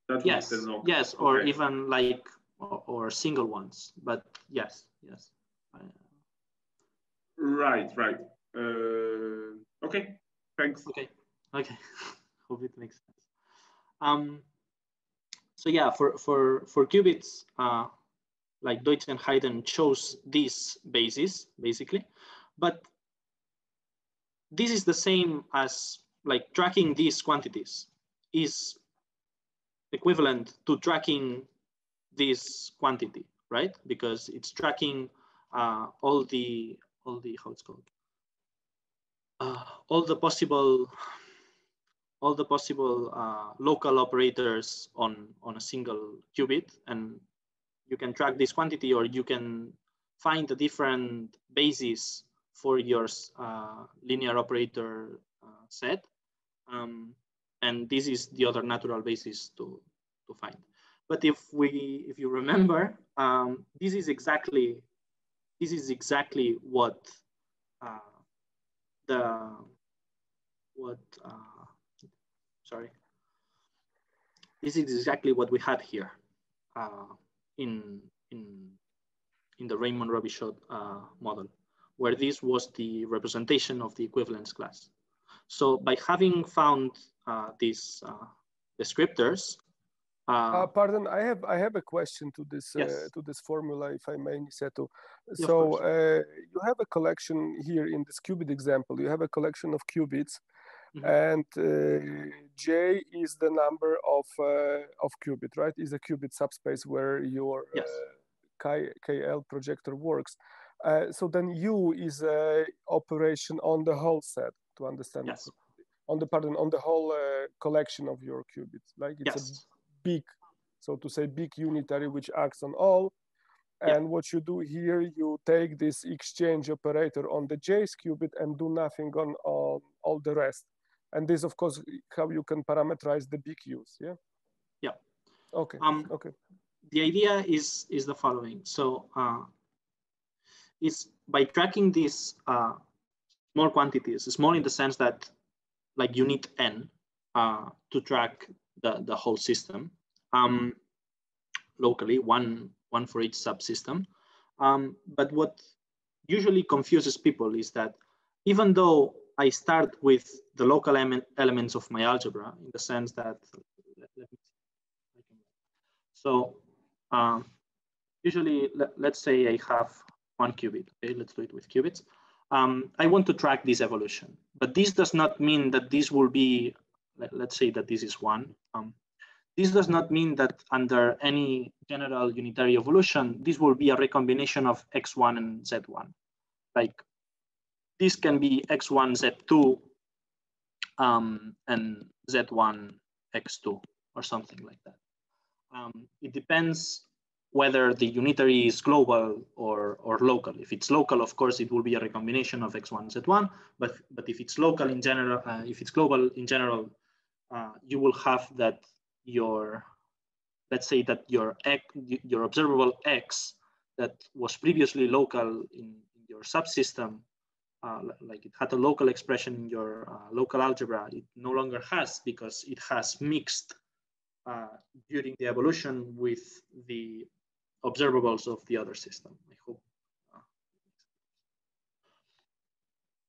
That yes, yes, or okay. even like or, or, single ones. But yes, yes. Right, right. Uh, okay, thanks. Okay, okay. Hope it makes sense. Um, so yeah, for for for qubits, uh, like Deutsch and Hayden chose this basis basically, but this is the same as like tracking these quantities is equivalent to tracking this quantity, right? Because it's tracking uh, all the all the how it's called uh, all the possible all the possible uh, local operators on on a single qubit, and you can track this quantity, or you can find a different basis for your uh, linear operator uh, set. Um, and this is the other natural basis to, to find. But if we, if you remember, um, this is exactly, this is exactly what uh, the, what, uh, sorry, this is exactly what we had here uh, in, in, in the Raymond-Robichaud uh, model, where this was the representation of the equivalence class. So by having found uh, these uh, descriptors. Uh, pardon, I have I have a question to this yes. to this formula, if I may, Niceto. So you have a collection here in this qubit example. You have a collection of qubits, Mm -hmm. and uh, J is the number of uh, of qubit, right? Is a qubit subspace where your yes. KL projector works. so then U is a operation on the whole set to understand. Yes on the pardon on the whole uh, collection of your qubits like it's yes. a big so to say big unitary which acts on all and yeah. what you do here you take this exchange operator on the j's qubit and do nothing on, on all the rest And this, of course, how you can parameterize the big use yeah? Yeah. Okay, um, okay. The idea is, is the following. So uh, is by tracking these uh, small quantities, small in the sense that like you need n uh, to track the, the whole system um, locally, one, one for each subsystem. Um, but what usually confuses people is that even though I start with the local element, elements of my algebra in the sense that, so um, usually let, us say I have one qubit, okay, let's do it with qubits. Um, I want to track this evolution, but this does not mean that this will be, let, us say that this is one. Um, this does not mean that under any general unitary evolution, this will be a recombination of x1 and z1. Like this can be x1, z2, um, and z1, x2, or something like that. Um, it depends whether the unitary is global or, or local. If it's local, of course, it will be a recombination of x1, z1, but, but if it's local in general, uh, if it's global in general, uh, you will have that your, let's say that your x, your observable x that was previously local in, in your subsystem, uh, like it had a local expression in your uh, local algebra, it no longer has because it has mixed uh, during the evolution with the observables of the other system. I hope.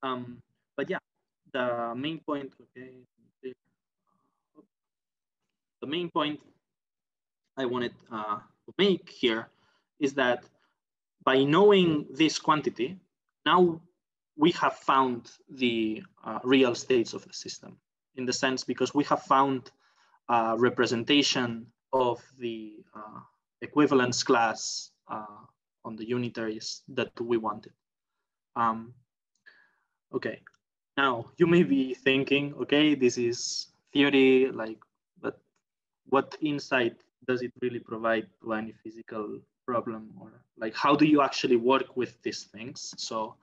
Uh, um, but yeah, the main point, okay, the main point I wanted uh, to make here is that by knowing this quantity, now we have found the uh, real states of the system in the sense because we have found a representation of the uh, equivalence class uh, on the unitaries that we wanted. Um, okay, now you may be thinking, okay, this is theory, like but what insight does it really provide to any physical problem or like how do you actually work with these things so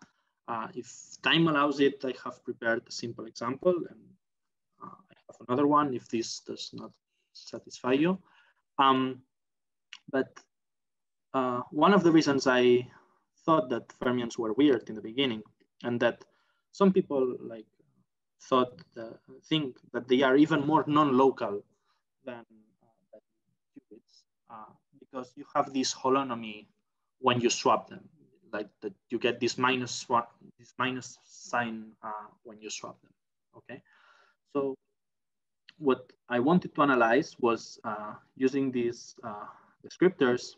uh, if time allows it i have prepared a simple example and uh, i have another one if this does not satisfy you. Um, but uh, one of the reasons i thought that fermions were weird in the beginning and that some people like thought the, think that they are even more non-local than, uh, qubits uh, because you have this holonomy when you swap them, like that you get this minus one, this minus sign uh, when you swap them. Okay, so what I wanted to analyze was uh, using these uh, descriptors,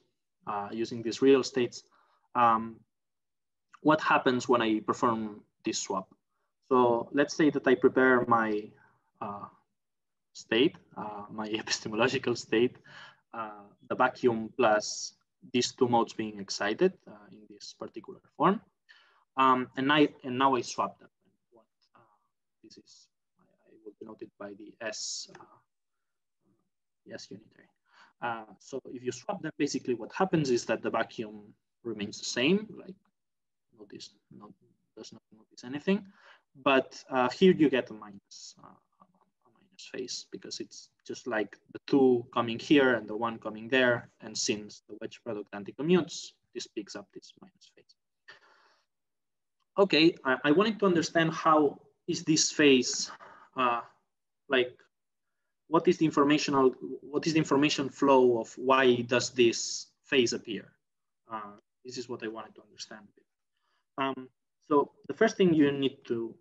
uh, using these real states, um, what happens when I perform this swap. So let's say that I prepare my uh, state, my epistemological state, the vacuum plus these two modes being excited uh, in this particular form. Um, and, I, and now I swap them. What, this is, I, will denote it by the S, S unitary. Uh, so if you swap them, basically what happens is that the vacuum remains the same, like notice, not, does not notice anything. But uh, here you get a minus. Uh, phase because it's just like the two coming here and the one coming there. And since the wedge product anti-commutes, this picks up this minus phase. Okay, I, I wanted to understand how is this phase, uh, like what is the informational, what is the information flow of why does this phase appear? Uh, this is what I wanted to understand. Um, so the first thing you need to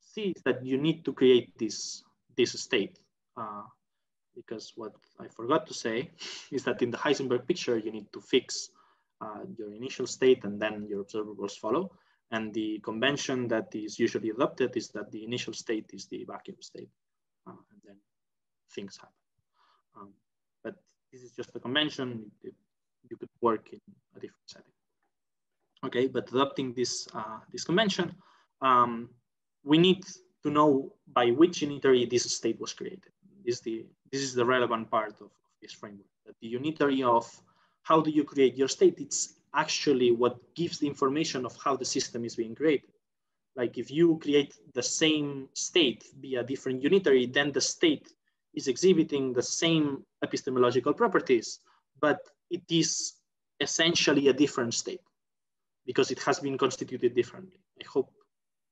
see is that you need to create this this state. Uh, because what I forgot to say is that in the Heisenberg picture, you need to fix uh, your initial state and then your observables follow. And the convention that is usually adopted is that the initial state is the vacuum state, uh, and then things happen. Um, but this is just a convention. It, you could work in a different setting. Okay, but adopting this, uh, this convention, um, we need to know by which unitary this state was created. This, the, this is the relevant part of, of this framework. That the unitary of how do you create your state, it's actually what gives the information of how the system is being created. Like if you create the same state via different unitary, then the state is exhibiting the same epistemological properties, but it is essentially a different state because it has been constituted differently. I hope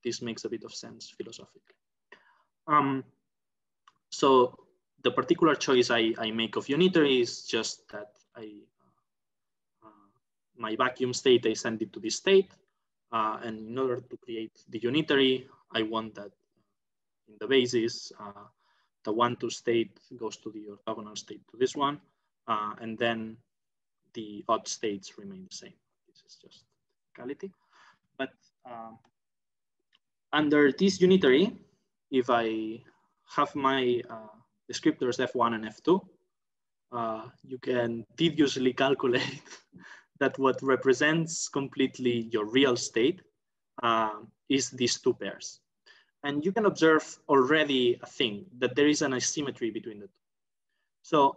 this makes a bit of sense philosophically. Um, so the particular choice I, I make of unitary is just that I, uh, my vacuum state, I send it to this state. Uh, and in order to create the unitary, I want that in the basis, uh, the one to state goes to the orthogonal state to this one. Uh, and then the odd states remain the same. This is just technicality. But uh, under this unitary, if I have my uh, descriptors F1 and F2, uh, you can tediously calculate that what represents completely your real state uh, is these two pairs. And you can observe already a thing, that there is an asymmetry between the two. So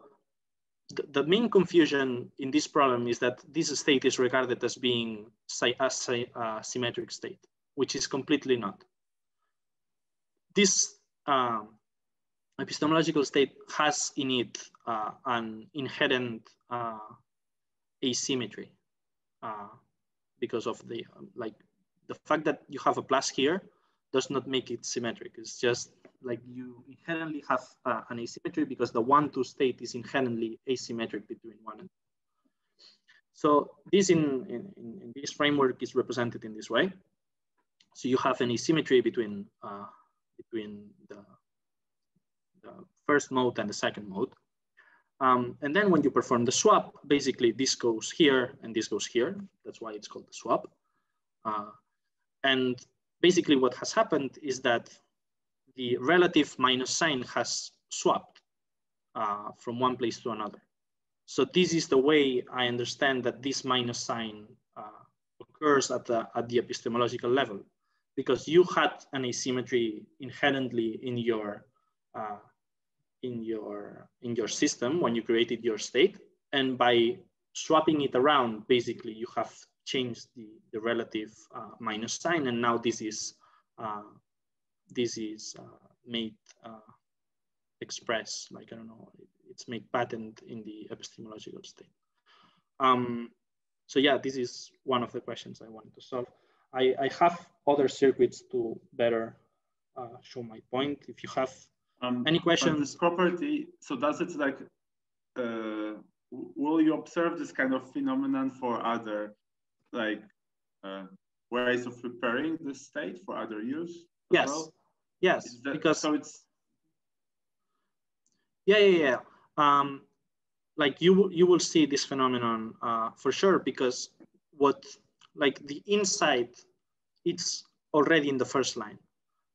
the, the main confusion in this problem is that this state is regarded as being a, a symmetric state, which is completely not. This um, epistemological state has in it uh, an inherent uh, asymmetry uh, because of the um, like the fact that you have a plus here does not make it symmetric. It's just like you inherently have uh, an asymmetry because the one two state is inherently asymmetric between one and two. So this in, in, in this framework is represented in this way. So you have an asymmetry between uh, between the the first mode and the second mode. Um, and then when you perform the swap, basically this goes here and this goes here. That's why it's called the swap. Uh, and basically what has happened is that the relative minus sign has swapped uh, from one place to another. So this is the way I understand that this minus sign uh, occurs at the, at the epistemological level, because you had an asymmetry inherently in your uh, in your in your system when you created your state. And by swapping it around basically you have changed the, the relative uh, minus sign. And now this is uh, this is uh, made uh, express like i don't know it's made patent in the epistemological state. Um, so yeah this is one of the questions i wanted to solve. I, I have other circuits to better uh, show my point. If you have um, Any questions? This property, so does it like, uh, will you observe this kind of phenomenon for other like uh, ways of preparing the state for other use? Yes, well? yes, that, because so it's yeah, yeah, yeah. Um, like you you will see this phenomenon uh, for sure because what like the inside it's already in the first line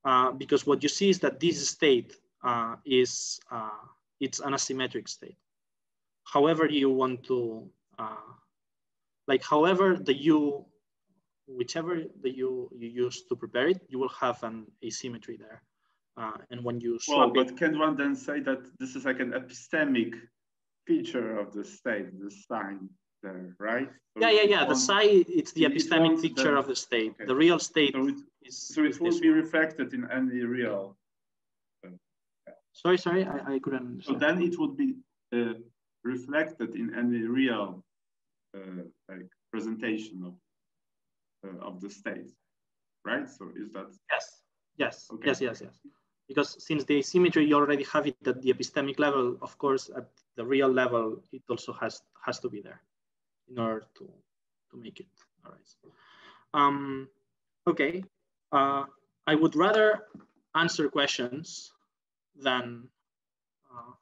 uh, because what you see is that this state uh, is uh, it's an asymmetric state. However you want to, uh, like however the U, whichever the U you use to prepare it, you will have an asymmetry there. Uh, and when you swap well, but it, can one then say that this is like an epistemic feature of the state, the sign there, right? So yeah, yeah, yeah. The sign, it's the epistemic feature the, of the state. Okay. The real state so it, is. So it will be reflected in any real Sorry, sorry, I, I couldn't. So then it would be uh, reflected in any real uh, like presentation of uh, of the state, right? So is that? Yes, yes, okay. yes, yes, yes. Because since the asymmetry you already have it at the epistemic level, of course, at the real level, it also has has to be there in order to to make it. All right. Um, okay. Uh, I would rather answer questions than uh,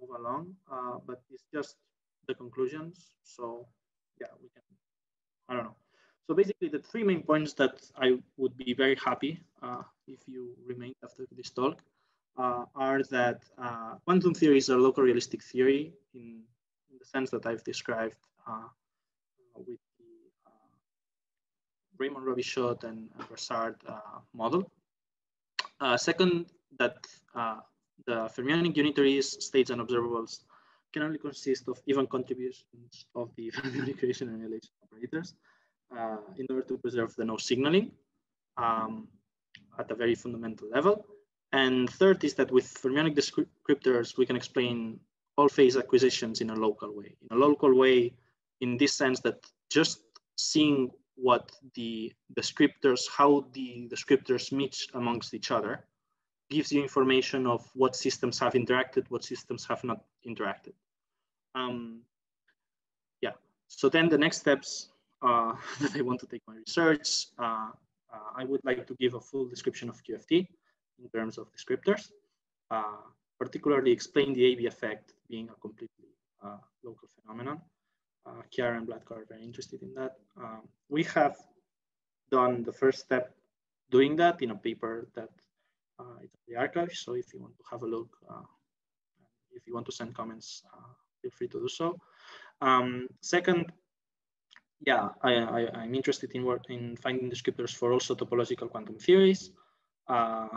move along, uh, but it's just the conclusions. So yeah, we can, I don't know. So basically the three main points that I would be very happy uh, if you remain after this talk uh, are that uh, quantum theory is a local realistic theory in, in the sense that I've described uh, with the Raymond Robichaud and Brassard model. second, that uh, the fermionic unitaries, states, and observables can only consist of even contributions of the fermionic creation and annihilation operators uh, in order to preserve the no signaling. Um, at a very fundamental level. And third is that with fermionic descriptors, we can explain all phase acquisitions in a local way. In a local way, in this sense that just seeing what the descriptors, how the descriptors meet amongst each other, gives you information of what systems have interacted, what systems have not interacted. Um, yeah, so then the next steps uh, that I want to take my research, uh, uh, I would like to give a full description of QFT in terms of descriptors, uh, particularly explain the AB effect being a completely uh, local phenomenon. Uh, Chiara and Vlatko are very interested in that. Um, we have done the first step doing that in a paper that uh, the arXiv. So if you want to have a look, uh, if you want to send comments, uh, feel free to do so. Um, second, yeah, I, am interested in work in finding descriptors for also topological quantum theories. Uh,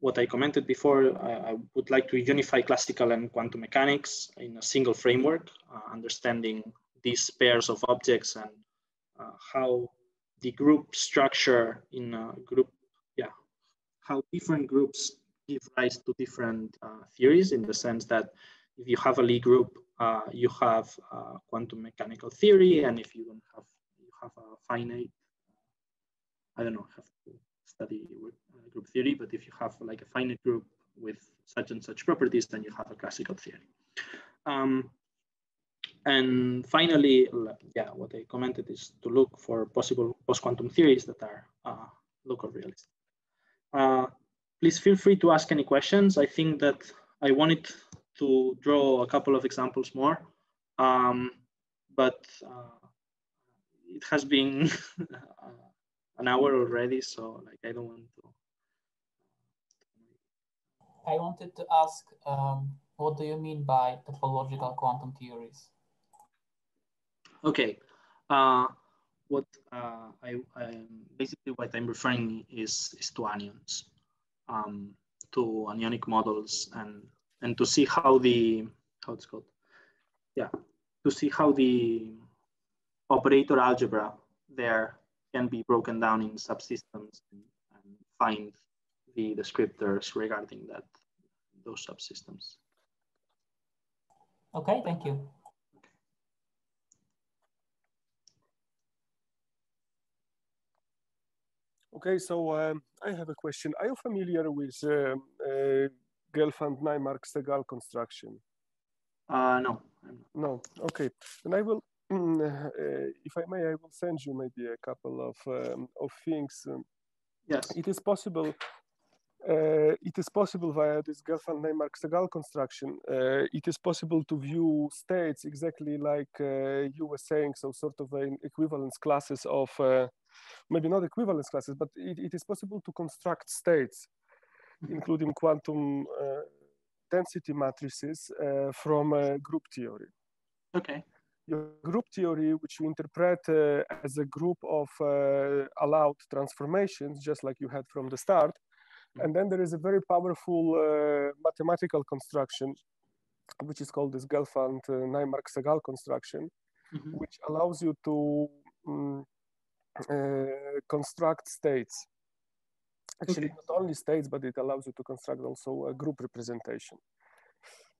what I commented before, I, I, would like to unify classical and quantum mechanics in a single framework, uh, understanding these pairs of objects and uh, how the group structure in a group, how different groups give rise to different uh, theories in the sense that if you have a Lie group, uh, you have quantum mechanical theory, and if you don't have, you have a finite, I don't know, have to study uh, group theory, but if you have like a finite group with such and such properties, then you have a classical theory. Um, and finally, yeah, what I commented is to look for possible post-quantum theories that are uh, local realistic. Uh, please feel free to ask any questions. I think that I wanted to draw a couple of examples more, um, but uh, it has been uh, an hour already, so like I don't want to. I wanted to ask, um, what do you mean by topological quantum theories? Okay, uh, what uh, I, I, basically what I'm referring is is to anyons, um, to anyonic models, and and to see how the how it's called, yeah, to see how the operator algebra there can be broken down in subsystems and, and find the descriptors regarding that those subsystems. Okay, thank you. Okay, so um, I have a question. Are you familiar with um, uh, Gelfand-Naimark-Segal construction? Uh, no. No, okay. Then I will uh, if I may, I will send you maybe a couple of um, of things. Yes, it is possible. Uh, it is possible via this Gelfand-Naimark-Segal construction. Uh, it is possible to view states exactly like uh, you were saying, so sort of an equivalence classes of, uh, maybe not equivalence classes, but it, it is possible to construct states, mm-hmm. including quantum uh, density matrices from group theory. Okay your group theory, which you interpret uh, as a group of uh, allowed transformations, just like you had from the start. And then there is a very powerful uh, mathematical construction, which is called this Gelfand uh, Naimark Segal construction, mm-hmm. which allows you to um, construct states. Actually, okay. not only states, but it allows you to construct also a group representation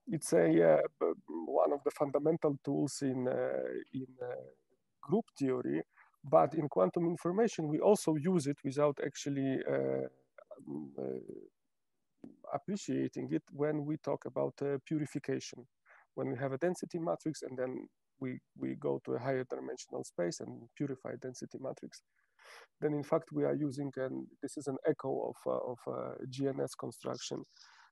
it's a uh, one of the fundamental tools in uh, in uh, group theory but in quantum information we also use it without actually um, appreciating it when we talk about purification when we have a density matrix and then we, we go to a higher dimensional space and purify density matrix, then in fact we are using, and this is an echo of, uh, of uh, GNS construction.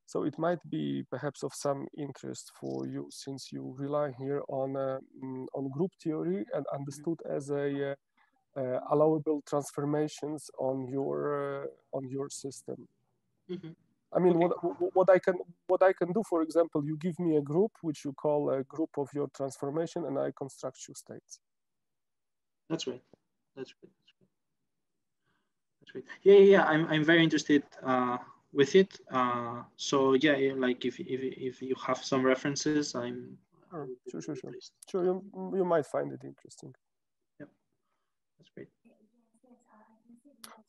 So it might be perhaps of some interest for you since you rely here on, uh, mm, on group theory and understood as a uh, uh, allowable transformations on your, uh, on your system. Mm-hmm. I mean, what, what I can what I can do, for example, you give me a group which you call a group of your transformation, and I construct your states. That's right. That's right. That's right. That's right. Yeah, yeah, yeah. I'm I'm very interested uh, with it. Uh, so yeah, like if, if, if you have some references, I'm sure, sure, sure, sure. Sure, you, you might find it interesting. Yeah, that's great.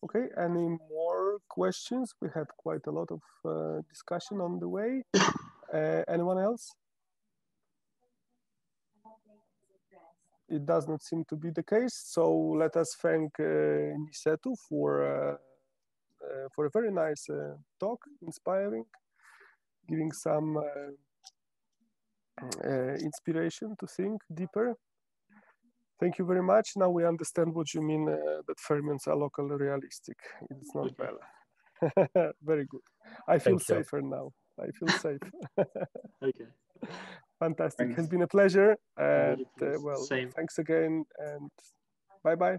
Okay, any more questions? We had quite a lot of uh, discussion on the way. Uh, anyone else? It does not seem to be the case. So let us thank uh, Niceto for uh, uh, for a very nice uh, talk, inspiring, giving some inspiration to think deeper. Thank you very much. Now we understand what you mean uh, that fermions are locally realistic. It's not Bella. very good. I feel Thank safer you. now. I feel safe. okay. Fantastic. Thanks. It has been a pleasure. And uh, well, Same. thanks again and bye bye.